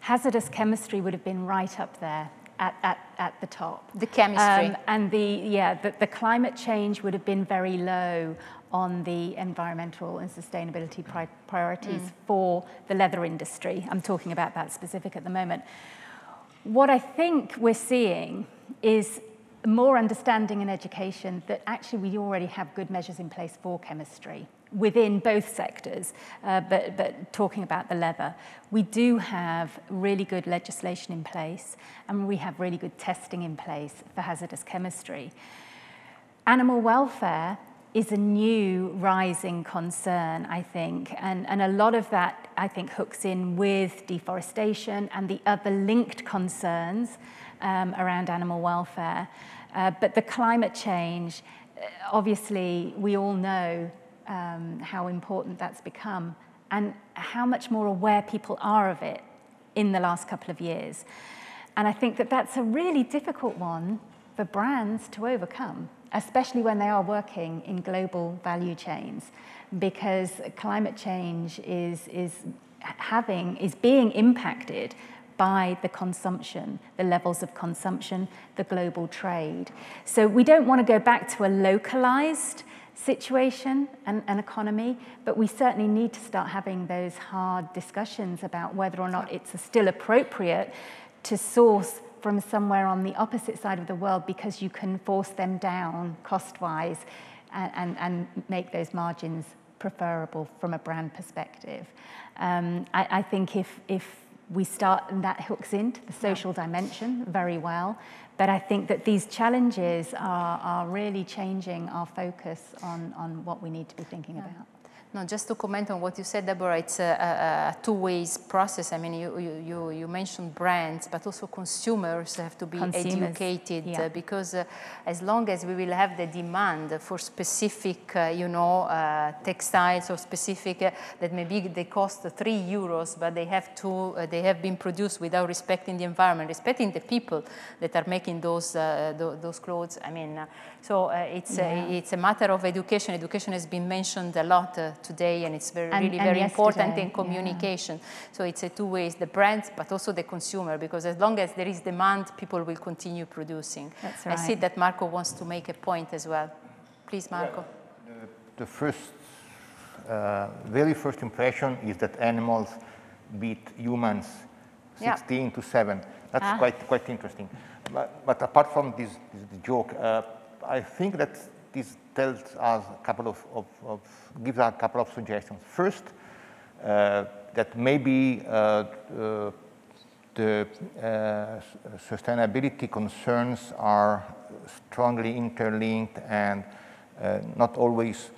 hazardous chemistry would have been right up there at, at, at the top. The chemistry. Um, and the, yeah, the, the climate change would have been very low on the environmental and sustainability pri priorities mm. for the leather industry. I'm talking about that specific at the moment. What I think we're seeing is more understanding and education that actually we already have good measures in place for chemistry within both sectors, uh, but, but talking about the leather, we do have really good legislation in place and we have really good testing in place for hazardous chemistry. Animal welfare is a new rising concern, I think, and, and a lot of that, I think, hooks in with deforestation and the other linked concerns um, around animal welfare. Uh, but the climate change, uh, obviously, we all know um, how important that's become and how much more aware people are of it in the last couple of years. And I think that that's a really difficult one for brands to overcome, especially when they are working in global value chains, because climate change is, is having, is being impacted by the consumption, the levels of consumption, the global trade. So we don't want to go back to a localized situation and, and economy, but we certainly need to start having those hard discussions about whether or not it's still appropriate to source from somewhere on the opposite side of the world because you can force them down cost-wise and, and, and make those margins preferable from a brand perspective. Um, I, I think if, if we start, and that hooks into the social dimension very well, but I think that these challenges are, are really changing our focus on, on what we need to be thinking about. No, just to comment on what you said, Deborah, it's a, a, a two-way process. I mean, you, you, you mentioned brands, but also consumers have to be consumers. educated yeah. uh, because uh, as long as we will have the demand for specific, uh, you know, uh, textiles or specific uh, that maybe they cost three euros, but they have to, uh, they have been produced without respecting the environment, respecting the people that are making those, th those clothes. I mean, so it's, yeah. a, it's a matter of education. Education has been mentioned a lot today, and it's very, and, really and very important in communication. Yeah. So it's a two ways, the brand, but also the consumer, because as long as there is demand, people will continue producing. That's right. I see that Marco wants to make a point as well. Please, Marco. Yeah. The, the, first, uh, very first impression is that animals beat humans 16 yeah. to 7. That's ah. quite, quite interesting. But, but apart from this, this joke, uh, I think that this tells us a couple of, of, of gives us a couple of suggestions. First, uh, that maybe uh, uh the uh, sustainability concerns are strongly interlinked and uh, not always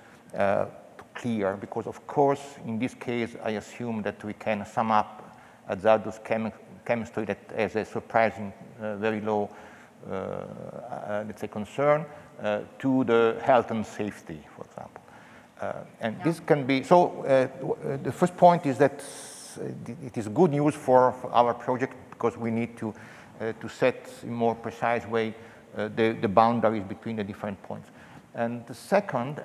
clear because of course in this case I assume that we can sum up hazardous chemi chemistry that has a surprising very low Uh, uh, let's say concern uh, to the health and safety, for example. Uh, and yeah. this can be, so uh, uh the first point is that it is good news for, for our project because we need to, to set in more precise way the, the boundaries between the different points. And the second,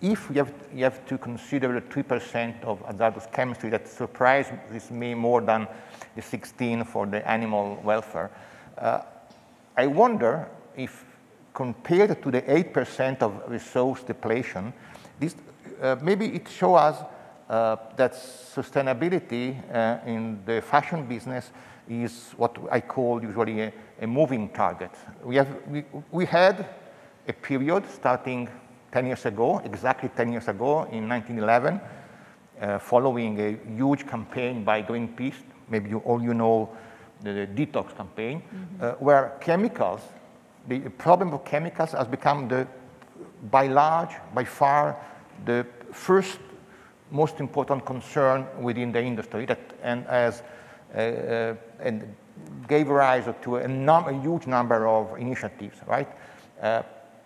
if you have, you have to consider the 3% of hazardous chemistry that surprises me more than the 16 for the animal welfare, uh, I wonder if compared to the 8% of resource depletion, this, uh, maybe it shows us uh, that sustainability uh, in the fashion business is what I call usually a, a moving target. We, have, we, we had a period starting 10 years ago, exactly 10 years ago in 1911, uh, following a huge campaign by Greenpeace. Maybe you, all you know the, detox campaign, mm -hmm. uh, where chemicals, the problem of chemicals has become the, by large, by far, the first most important concern within the industry that, and as uh, uh, and gave rise to a, a, huge number of initiatives, right? Uh,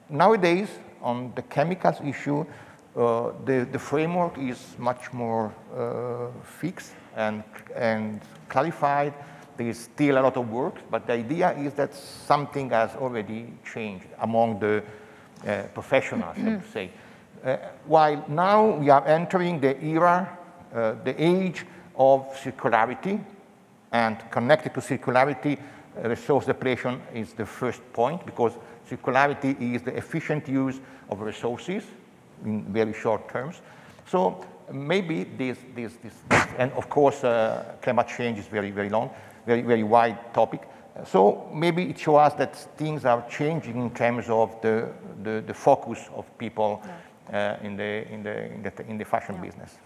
nowadays, on the chemicals issue, uh, the, the framework is much more uh, fixed and, and clarified. There is still a lot of work, but the idea is that something has already changed among the uh, professionals, I would say. Uh, while now we are entering the era, uh, the age of circularity, and connected to circularity, uh, resource depletion is the first point because circularity is the efficient use of resources in very short terms. So maybe this, this, this, this and of course uh, climate change is very, very long, very, very wide topic. So maybe it shows us that things are changing in terms of the, the, the focus of people yeah uh, in, the, in, the, in, the, in the fashion yeah. business.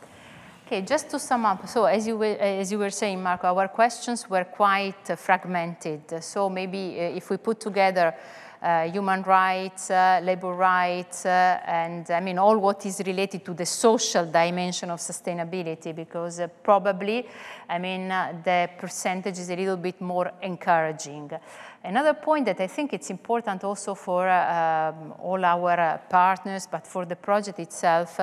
Okay, just to sum up, so as you were, as you were saying, Marco, our questions were quite uh, fragmented. So maybe uh, if we put together human rights, uh, labor rights, uh, and I mean all what is related to the social dimension of sustainability because uh, probably, I mean, uh, the percentage is a little bit more encouraging. Another point that I think it's important also for um, all our partners, but for the project itself,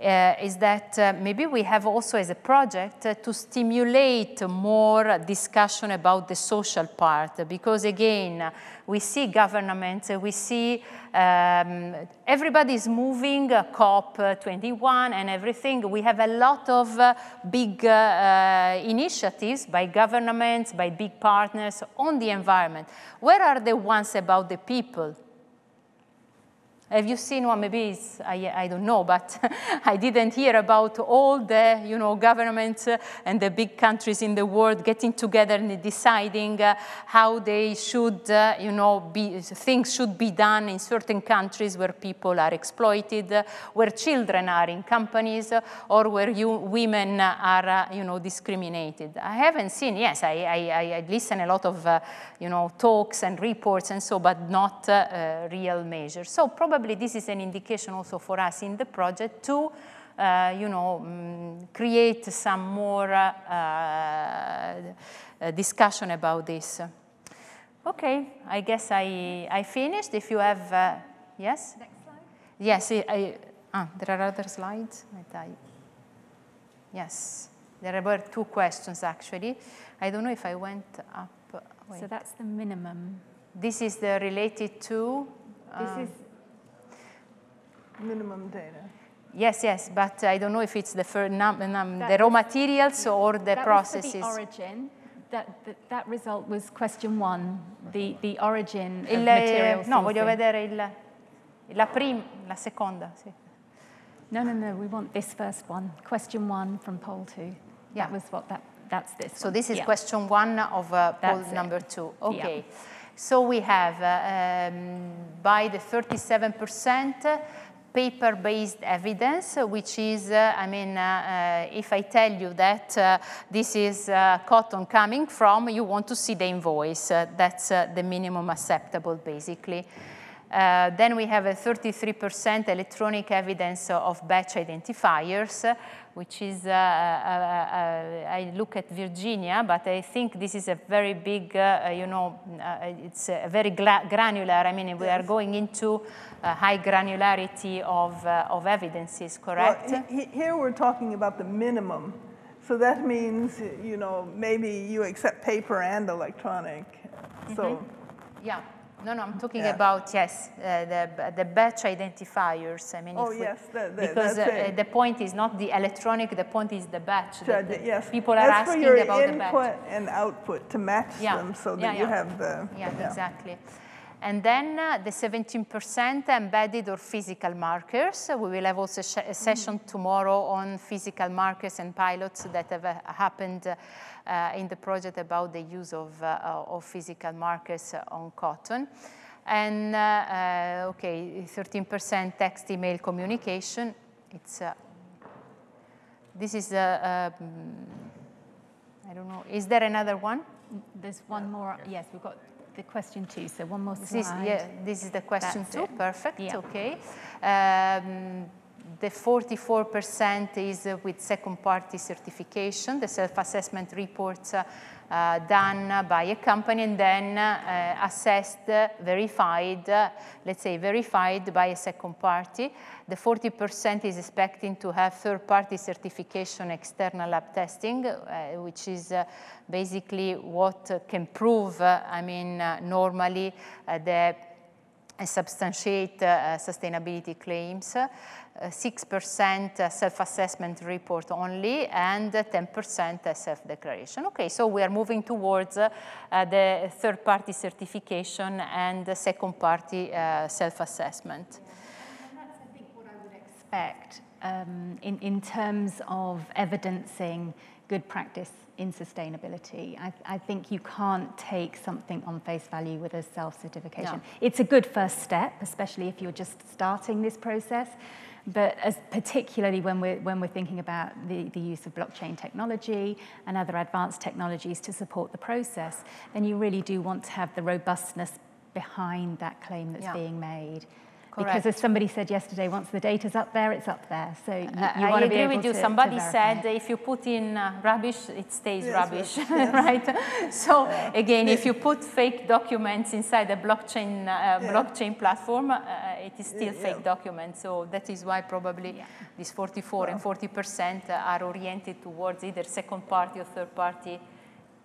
uh, is that uh, maybe we have also as a project uh, to stimulate more discussion about the social part because again we see governments we see um, everybody is moving uh, COP21 and everything. We have a lot of uh, big uh, initiatives by governments by big partners on the environment. Where are the ones about the people have you seen one? Maybe it's, I, I don't know, but I didn't hear about all the you know, governments and the big countries in the world getting together and deciding uh, how they should, uh, you know, be, things should be done in certain countries where people are exploited, where children are in companies, or where you, women are, uh, you know, discriminated. I haven't seen, yes, I, I, I listen a lot of, you know, talks and reports and so, but not real measures. So probably probably this is an indication also for us in the project to uh, you know, um, create some more uh, uh, discussion about this. Okay, I guess I, I finished. If you have, uh, yes? Next slide. Yes, I, ah, there are other slides. I, yes, there were two questions actually. I don't know if I went up. Wait. So that's the minimum. This is the related to? This is minimum data. Yes, yes, but I don't know if it's the, num, num, the raw materials or the that processes. Was the origin. That, that, that, result was question one, the, the origin il, of material No, voglio vedere il, la prima, la seconda, sì. No, no, no, we want this first one. Question one from poll two. Yeah. That was what that, that's this So one. this is yeah. question one of uh, poll that's number it. two. Okay. Yeah. So we have, uh, um, by the 37%, paper-based evidence, which is, uh, I mean, uh, uh, if I tell you that uh, this is uh, cotton coming from, you want to see the invoice. That's the minimum acceptable, basically. Then we have a 33% electronic evidence of batch identifiers, which is, uh, uh, uh, I look at Virginia, but I think this is a very big, you know, it's a very granular, I mean, we are going into high granularity of, of evidences, correct? Well, here we're talking about the minimum. So that means, you know, maybe you accept paper and electronic. So, mm -hmm. yeah. No, no, I'm talking yeah. about, yes, uh, the, the batch identifiers. I mean, oh, yes, the, the, because uh, the point is not the electronic, the point is the batch. Sure, the, yes. People are That's asking about input the batch. and output to match yeah. them so that yeah, you have the. Yeah, exactly. And then uh, the 17% embedded or physical markers. we will have also a session mm -hmm. tomorrow on physical markers and pilots that have uh, happened uh, in the project about the use of, uh, of physical markers on cotton. And, uh, uh, okay, 13% text email communication. It's, uh, this is, uh, um, I don't know, is there another one? There's one more, yes, we've got the question two, so one more This slide. is, yeah, this is the question That's two, it. perfect, Yeah. okay. Um, the 44% is uh, with second party certification, the self-assessment reports uh, done by a company and then uh, assessed, uh, verified, let's say verified by a second party. The 40% is expecting to have third party certification external lab testing, uh, which is uh, basically what can prove, uh, I mean, normally the substantiate sustainability claims, 6% self-assessment report only, and 10% self-declaration. Okay, so we are moving towards uh, the third-party certification and the second-party uh, self-assessment. And that's, I think, what I would expect um, in, in terms of evidencing good practice in sustainability. I, I think you can't take something on face value with a self-certification. No. It's a good first step, especially if you're just starting this process. But as particularly when we're, when we're thinking about the, the use of blockchain technology and other advanced technologies to support the process, then you really do want to have the robustness behind that claim that's Yeah. being made. Correct. Because as somebody said yesterday, once the data's up there, it's up there. So you, you I want to be agree able with you. to- to Somebody verify said it. if you put in uh, rubbish, it stays Yes, rubbish, yes, right? So again, if you put fake documents inside a blockchain uh, blockchain platform, uh, it is still Yeah, fake yeah. document. So that is why probably these 44 and 40 percent are oriented towards either second party or third party.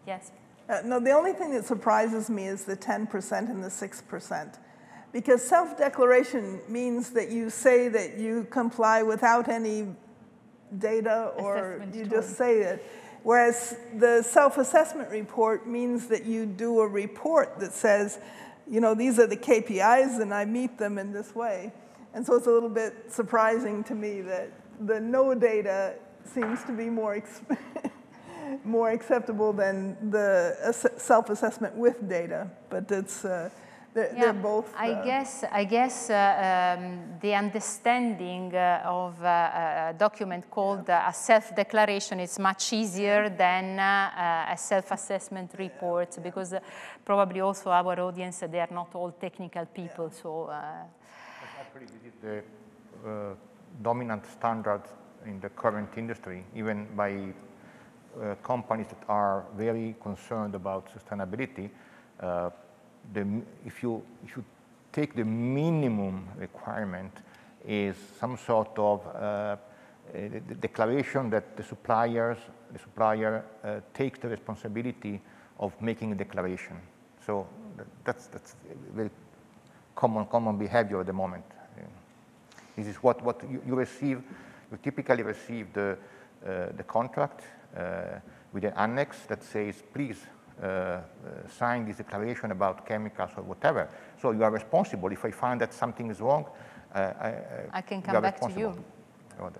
Yes. Uh, no, the only thing that surprises me is the 10% and the 6%. Because self declaration means that you say that you comply without any data or Assessment you at just say it. Whereas the self assessment report means that you do a report that says, you know, these are the KPIs and I meet them in this way. And so it's a little bit surprising to me that the no data seems to be more, more acceptable than the self-assessment with data. But it's, uh, they're, they're both. I uh, guess, I guess uh, um, the understanding uh, of uh, a document called uh, a self-declaration is much easier than uh, a self-assessment report because uh, probably also our audience, uh, they are not all technical people. So uh, Actually, this is the uh, dominant standard in the current industry, even by uh, companies that are very concerned about sustainability. The, if, you, if you take the minimum requirement is some sort of uh, declaration that the suppliers, the supplier uh, takes the responsibility of making a declaration. So that- that's, that's very common, common behavior at the moment. This is what, what you, you receive, you typically receive the, uh, the contract uh, with an annex that says, please uh, uh, sign this declaration about chemicals or whatever. So you are responsible. If I find that something is wrong, uh, I, I can you come back to you. responsible.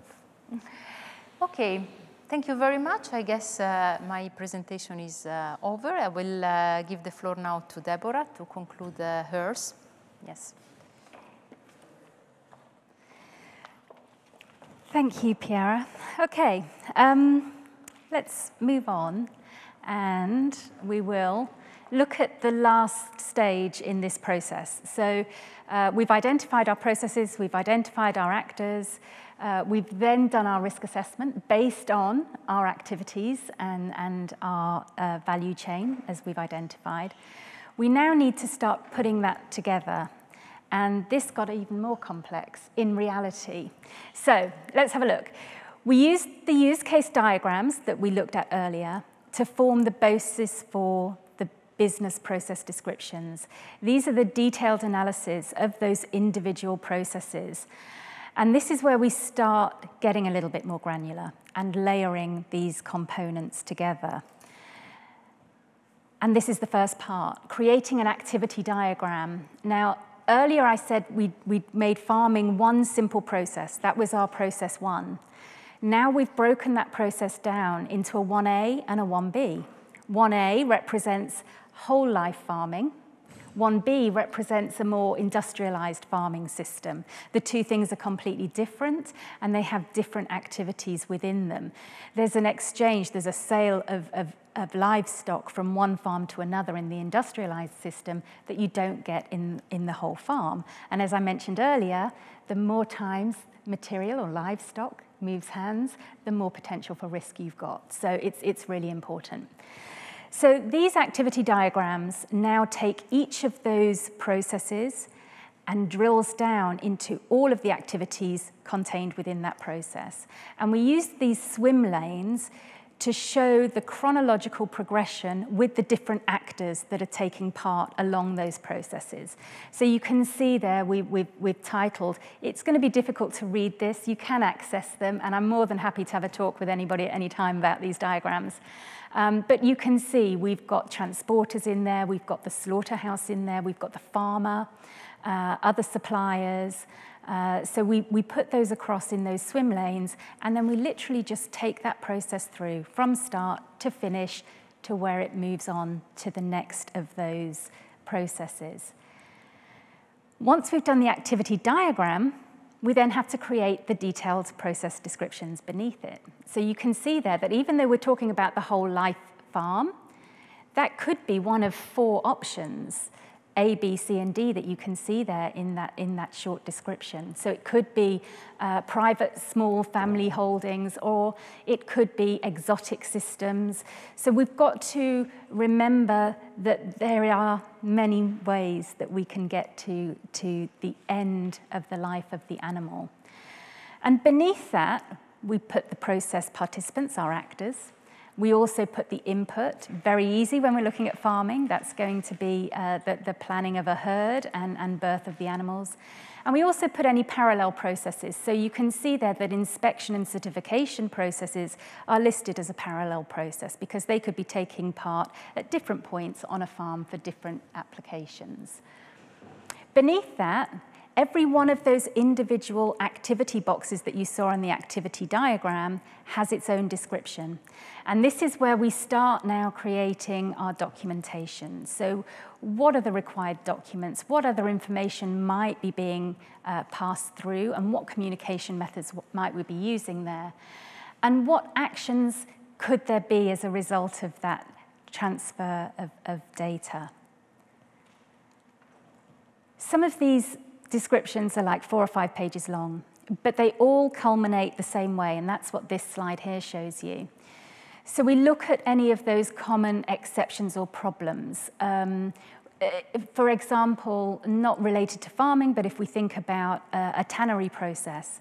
Oh, Okay, thank you very much. I guess uh, my presentation is uh, over. I will uh, give the floor now to Deborah to conclude uh, hers. Yes. Thank you, Piera. Okay, um, let's move on and we will look at the last stage in this process. So uh, we've identified our processes, we've identified our actors, uh, we've then done our risk assessment based on our activities and, and our uh, value chain as we've identified. We now need to start putting that together and this got even more complex in reality. So let's have a look. We used the use case diagrams that we looked at earlier to form the basis for the business process descriptions. These are the detailed analysis of those individual processes. And this is where we start getting a little bit more granular and layering these components together. And this is the first part, creating an activity diagram. Now, earlier I said we we made farming one simple process. That was our process one. Now we've broken that process down into a 1A and a 1B. 1A represents whole life farming. 1B represents a more industrialized farming system. The two things are completely different and they have different activities within them. There's an exchange, there's a sale of, of, of livestock from one farm to another in the industrialized system that you don't get in, in the whole farm. And as I mentioned earlier, the more times material or livestock moves hands, the more potential for risk you've got. So it's, it's really important. So these activity diagrams now take each of those processes and drills down into all of the activities contained within that process. And we use these swim lanes to show the chronological progression with the different actors that are taking part along those processes. So you can see there we, we've, we've titled, it's going to be difficult to read this, you can access them, and I'm more than happy to have a talk with anybody at any time about these diagrams. Um, but you can see we've got transporters in there, we've got the slaughterhouse in there, we've got the farmer, uh, other suppliers. Uh, so we, we put those across in those swim lanes, and then we literally just take that process through from start to finish to where it moves on to the next of those processes. Once we've done the activity diagram, we then have to create the detailed process descriptions beneath it. So you can see there that even though we're talking about the whole life farm, that could be one of four options a, B, C, and D that you can see there in that, in that short description. So it could be uh, private small family holdings or it could be exotic systems. So we've got to remember that there are many ways that we can get to, to the end of the life of the animal. And beneath that, we put the process participants, our actors, we also put the input, very easy when we're looking at farming. That's going to be uh, the, the, planning of a herd and, and birth of the animals. And we also put any parallel processes. So you can see there that inspection and certification processes are listed as a parallel process because they could be taking part at different points on a farm for different applications. Beneath that, Every one of those individual activity boxes that you saw on the activity diagram has its own description. And this is where we start now creating our documentation. So what are the required documents? What other information might be being uh, passed through? And what communication methods might we be using there? And what actions could there be as a result of that transfer of, of data? Some of these descriptions are like four or five pages long, but they all culminate the same way, and that's what this slide here shows you. So we look at any of those common exceptions or problems. Um, eh, for example, not related to farming, but if we think about uh, a tannery process,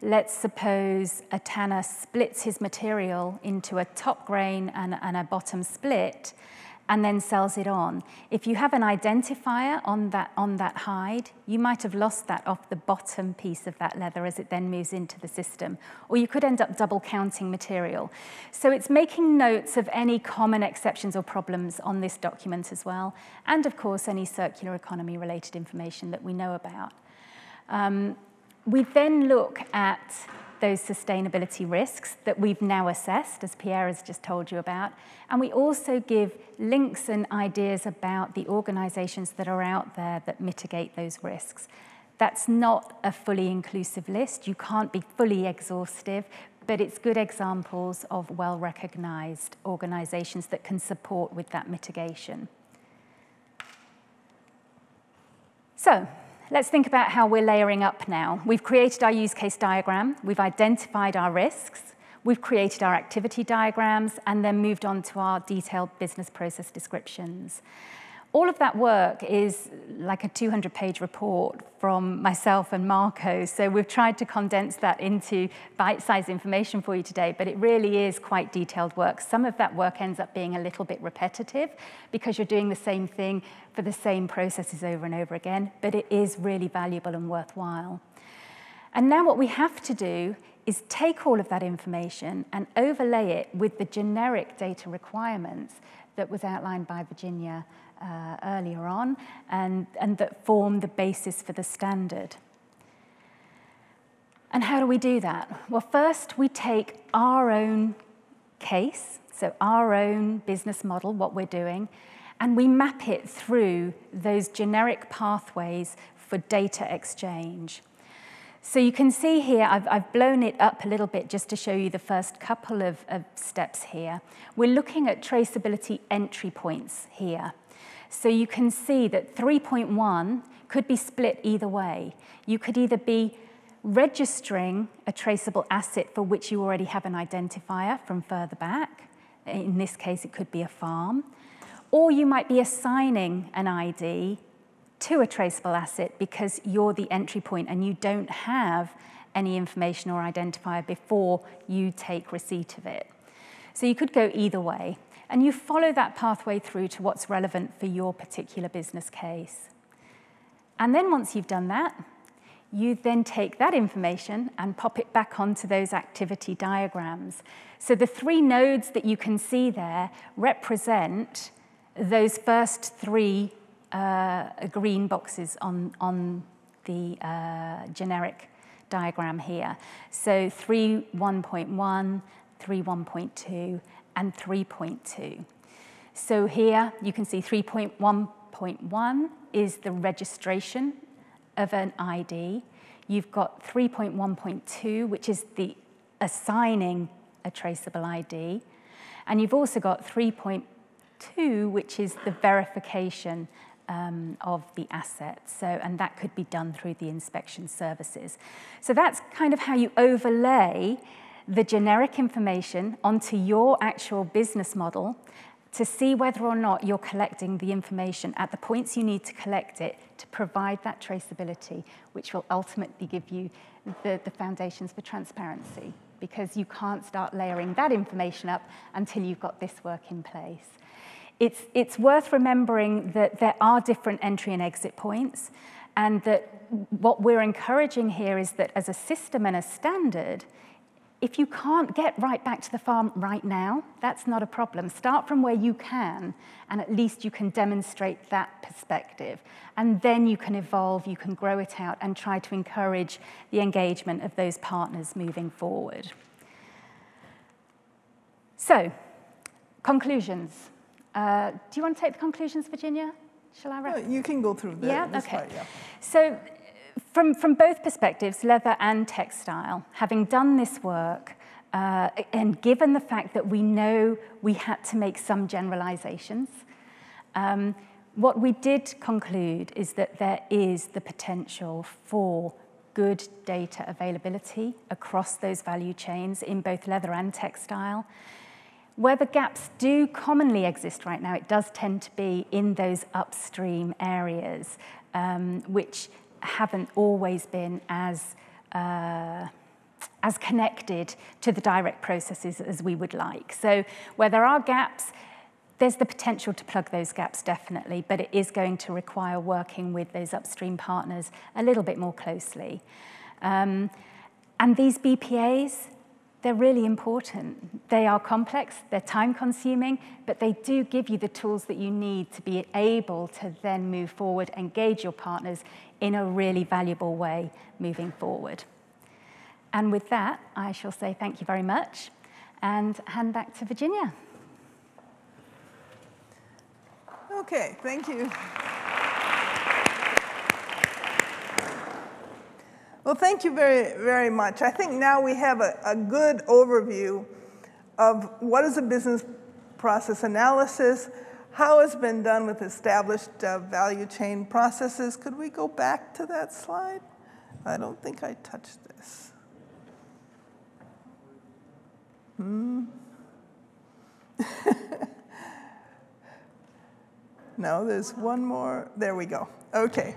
let's suppose a tanner splits his material into a top grain and, and a bottom split, and then sells it on. If you have an identifier on that, on that hide, you might have lost that off the bottom piece of that leather as it then moves into the system. Or you could end up double counting material. So it's making notes of any common exceptions or problems on this document as well. And of course, any circular economy related information that we know about. Um, we then look at those sustainability risks that we've now assessed, as Piera has just told you about. And we also give links and ideas about the organizations that are out there that mitigate those risks. That's not a fully inclusive list. You can't be fully exhaustive, but it's good examples of well-recognized organizations that can support with that mitigation. So let's think about how we're layering up now. We've created our use case diagram, we've identified our risks, we've created our activity diagrams, and then moved on to our detailed business process descriptions. All of that work is like a 200 page report from myself and Marco. So we've tried to condense that into bite-sized information for you today, but it really is quite detailed work. Some of that work ends up being a little bit repetitive because you're doing the same thing for the same processes over and over again, but it is really valuable and worthwhile. And now what we have to do is take all of that information and overlay it with the generic data requirements that was outlined by Virginia uh, earlier on and, and that form the basis for the standard. And how do we do that? Well, first we take our own case, so our own business model, what we're doing, and we map it through those generic pathways for data exchange. So you can see here, I've, I've, blown it up a little bit just to show you the first couple of, of steps here. We're looking at traceability entry points here. So you can see that 3.1 could be split either way. You could either be registering a traceable asset for which you already have an identifier from further back. In this case, it could be a farm. Or you might be assigning an ID to a traceable asset because you're the entry point and you don't have any information or identifier before you take receipt of it. So you could go either way. And you follow that pathway through to what's relevant for your particular business case. And then once you've done that, you then take that information and pop it back onto those activity diagrams. So the three nodes that you can see there represent those first three uh, green boxes on, on the uh, generic diagram here. So 3 1.1, 3 1.2, and 3.2. So here you can see 3.1.1 is the registration of an ID. You've got 3.1.2, which is the assigning a traceable ID. And you've also got 3.2, which is the verification um, of the asset. So, and that could be done through the inspection services. So that's kind of how you overlay the generic information onto your actual business model to see whether or not you're collecting the information at the points you need to collect it to provide that traceability, which will ultimately give you the, the foundations for transparency because you can't start layering that information up until you've got this work in place. It's, it's worth remembering that there are different entry and exit points and that what we're encouraging here is that as a system and a standard, if you can't get right back to the farm right now, that's not a problem. Start from where you can, and at least you can demonstrate that perspective. And then you can evolve, you can grow it out, and try to encourage the engagement of those partners moving forward. So, conclusions. Uh, do you want to take the conclusions, Virginia? Shall I wrap? you can go through the, yeah? okay. Part, yeah. So from, from both perspectives, leather and textile, having done this work, uh, and given the fact that we know we had to make some generalizations, um, what we did conclude is that there is the potential for good data availability across those value chains in both leather and textile. Where the gaps do commonly exist right now, it does tend to be in those upstream areas, um, which haven't always been as, uh, as connected to the direct processes as we would like. So where there are gaps, there's the potential to plug those gaps definitely, but it is going to require working with those upstream partners a little bit more closely. Um, and these BPAs, they're really important. They are complex, they're time consuming, but they do give you the tools that you need to be able to then move forward, engage your partners in a really valuable way moving forward. And with that, I shall say thank you very much and hand back to Virginia. Okay, thank you. Well, thank you very, very much. I think now we have a, a good overview of what is a business process analysis, how it's been done with established uh, value chain processes. Could we go back to that slide? I don't think I touched this. Hmm. no, there's one more. There we go. Okay.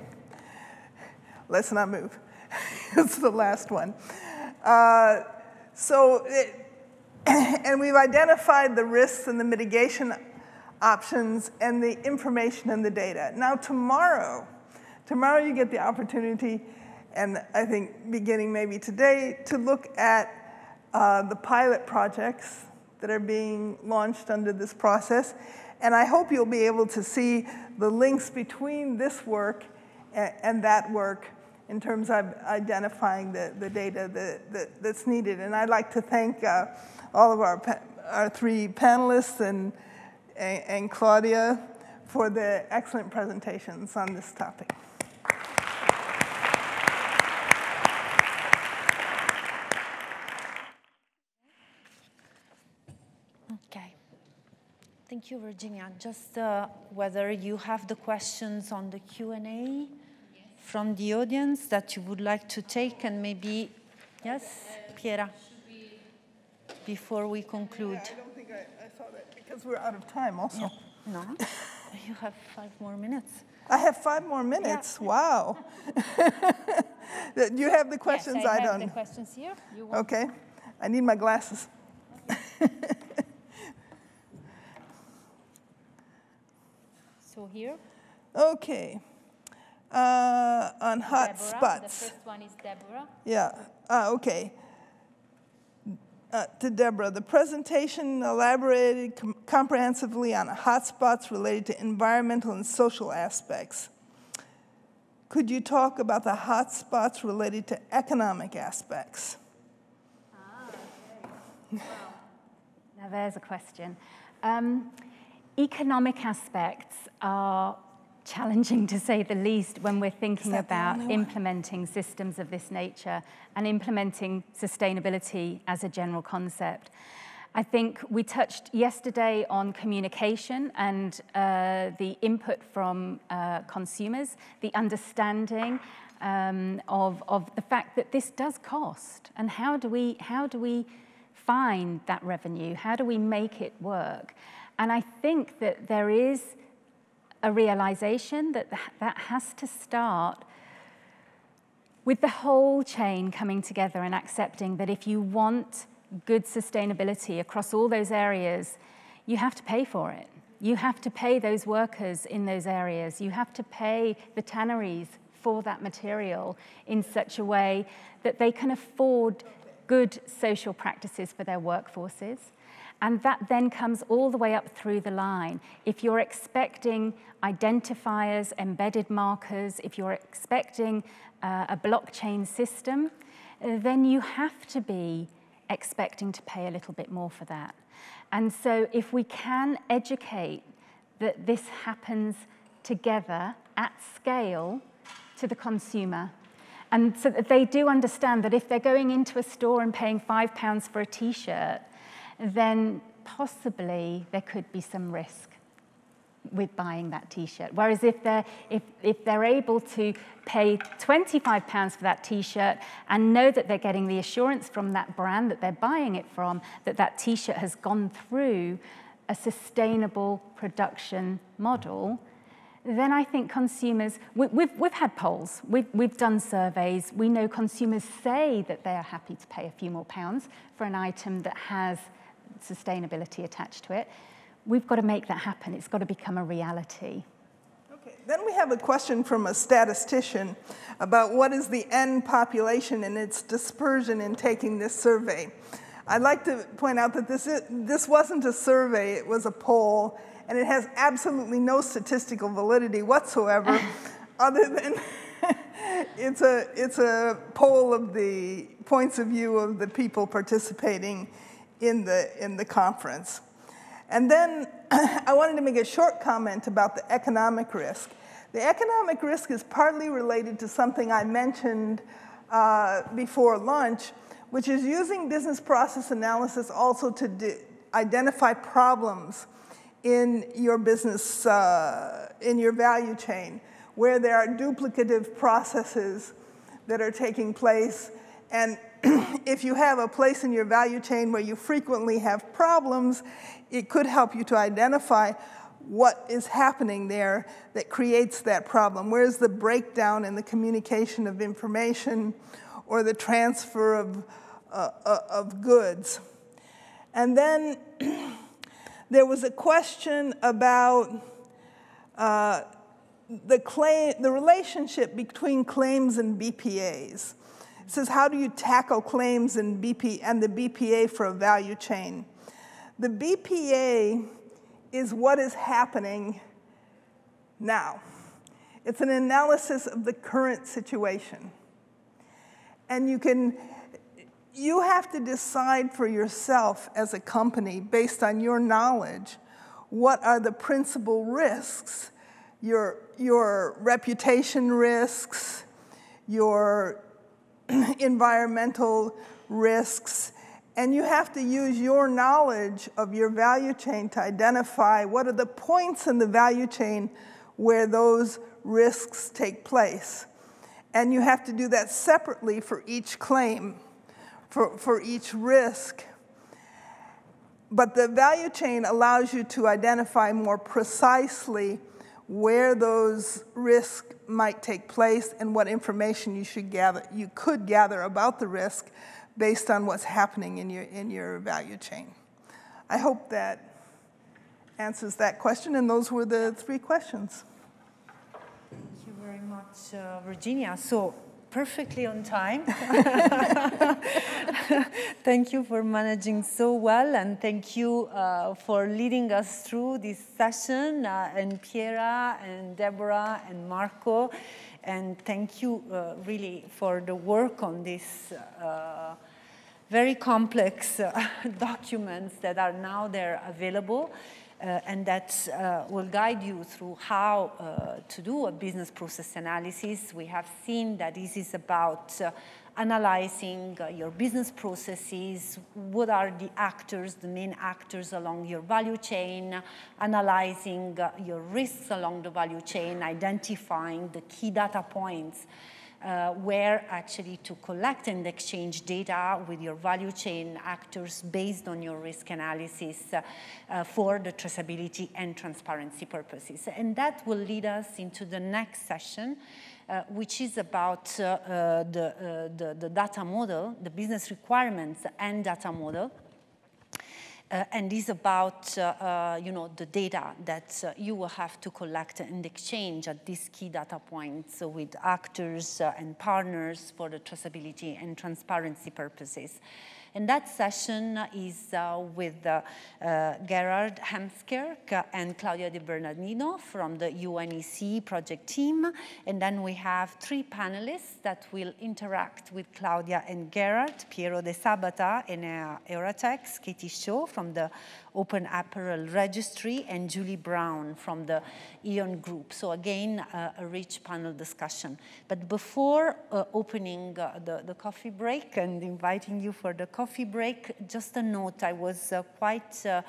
Let's not move. it's the last one. Uh, so, it, and we've identified the risks and the mitigation options and the information and the data. Now tomorrow, tomorrow you get the opportunity, and I think beginning maybe today, to look at uh, the pilot projects that are being launched under this process. And I hope you'll be able to see the links between this work and, and that work in terms of identifying the, the data that, that, that's needed. And I'd like to thank uh, all of our, our three panelists and and, Claudia for the excellent presentations on this topic. Okay. Thank you, Virginia. Just uh, whether you have the questions on the Q&A. From the audience that you would like to take and maybe, yes, Piera, before we conclude. Yeah, I don't think I, I, saw that because we're out of time also. Yeah. No, you have five more minutes. I have five more minutes. Yeah. Wow. Do you have the questions? Yes, I, I have don't. the questions here. okay. I need my glasses. so here. Okay. Uh, on hot Deborah. spots. The first one is Deborah. Yeah. Ah, okay. Uh, to Deborah, the presentation elaborated com comprehensively on hotspots related to environmental and social aspects. Could you talk about the hotspots related to economic aspects? Ah, okay. now there's a question. Um, economic aspects are challenging to say the least when we're thinking about implementing systems of this nature and implementing sustainability as a general concept. I think we touched yesterday on communication and uh, the input from uh, consumers, the understanding um, of, of the fact that this does cost and how do we, how do we find that revenue? How do we make it work? And I think that there is a realization that that has to start with the whole chain coming together and accepting that if you want good sustainability across all those areas, you have to pay for it. You have to pay those workers in those areas. You have to pay the tanneries for that material in such a way that they can afford good social practices for their workforces. And that then comes all the way up through the line. If you're expecting identifiers, embedded markers, if you're expecting uh, a blockchain system, then you have to be expecting to pay a little bit more for that. And so if we can educate that this happens together at scale to the consumer, and so that they do understand that if they're going into a store and paying five pounds for a t-shirt, then possibly there could be some risk with buying that t-shirt. Whereas if they're, if, if they're able to pay 25 pounds for that t-shirt and know that they're getting the assurance from that brand that they're buying it from, that that t-shirt has gone through a sustainable production model, then I think consumers, we, we've, we've had polls, we've, we've done surveys, we know consumers say that they are happy to pay a few more pounds for an item that has sustainability attached to it. We've got to make that happen. It's got to become a reality. Okay. Then we have a question from a statistician about what is the end population and its dispersion in taking this survey. I'd like to point out that this, is, this wasn't a survey, it was a poll, and it has absolutely no statistical validity whatsoever, other than it's, a, it's a poll of the points of view of the people participating in the, in the conference. And then I wanted to make a short comment about the economic risk. The economic risk is partly related to something I mentioned uh, before lunch, which is using business process analysis also to identify problems in your business, uh, in your value chain, where there are duplicative processes that are taking place. And if you have a place in your value chain where you frequently have problems, it could help you to identify what is happening there that creates that problem. Where's the breakdown in the communication of information or the transfer of, uh, uh, of goods? And then there was a question about uh, the, claim, the relationship between claims and BPAs. Says, how do you tackle claims and, BP, and the BPA for a value chain? The BPA is what is happening now. It's an analysis of the current situation. And you can, you have to decide for yourself as a company, based on your knowledge, what are the principal risks, your, your reputation risks, your environmental risks, and you have to use your knowledge of your value chain to identify what are the points in the value chain where those risks take place. And you have to do that separately for each claim, for, for each risk. But the value chain allows you to identify more precisely where those risks might take place and what information you should gather, you could gather about the risk based on what's happening in your, in your value chain. I hope that answers that question, and those were the three questions. Thank you very much, uh, Virginia. So perfectly on time. thank you for managing so well, and thank you uh, for leading us through this session, uh, and Piera, and Deborah, and Marco. And thank you uh, really for the work on this uh, very complex uh, documents that are now there available. Uh, and that uh, will guide you through how uh, to do a business process analysis. We have seen that this is about analyzing your business processes, what are the actors, the main actors along your value chain, analyzing your risks along the value chain, identifying the key data points uh, where actually to collect and exchange data with your value chain actors based on your risk analysis uh, uh, for the traceability and transparency purposes. And that will lead us into the next session, uh, which is about uh, uh, the, the, the data model, the business requirements and data model. Uh, and is about, uh, uh, you know, the data that you will have to collect and exchange at these key data points with actors and partners for the traceability and transparency purposes. And that session is uh, with uh, uh, Gerard Heemskerk and Claudia Di Bernardino from the UNECE project team. And then we have three panelists that will interact with Claudia and Gerard, Piero De Sabata and Euratex, Katie Shaw from the Open Apparel Registry, and Julie Brown from the Eon Group. So again, uh, a rich panel discussion. But before uh, opening uh, the, the coffee break and inviting you for the coffee break, just a note, I was uh, quite, uh,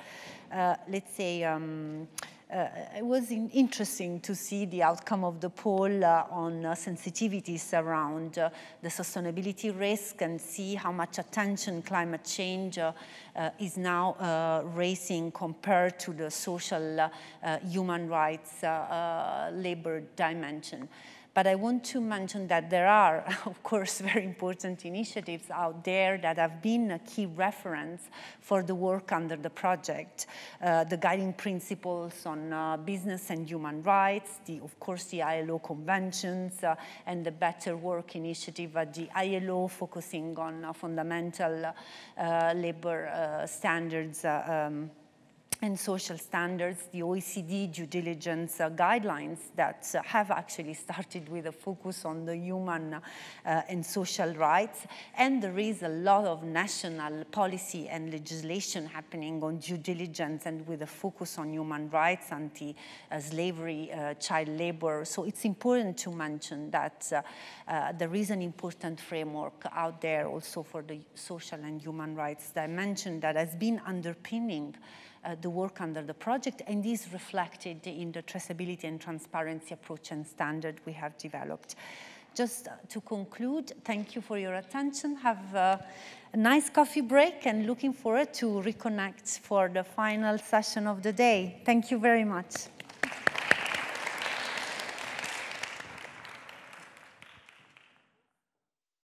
uh, let's say, um, uh, it was in interesting to see the outcome of the poll uh, on uh, sensitivities around uh, the sustainability risk and see how much attention climate change uh, uh, is now raising compared to the social human rights labor dimension. But I want to mention that there are, of course, very important initiatives out there that have been a key reference for the work under the project. Uh, the guiding principles on uh, business and human rights, the, of course, the ILO conventions, uh, and the Better Work initiative at the ILO focusing on uh, fundamental uh, labor uh, standards um, and social standards, the OECD due diligence uh, guidelines that uh, have actually started with a focus on the human uh, and social rights. And there is a lot of national policy and legislation happening on due diligence and with a focus on human rights, anti-slavery, uh, child labor. So it's important to mention that uh, uh, there is an important framework out there also for the social and human rights dimension that has been underpinning uh, Uh, the work under the project and is reflected in the traceability and transparency approach and standard we have developed. Just to conclude, thank you for your attention. Have a, a nice coffee break and looking forward to reconnect for the final session of the day. Thank you very much.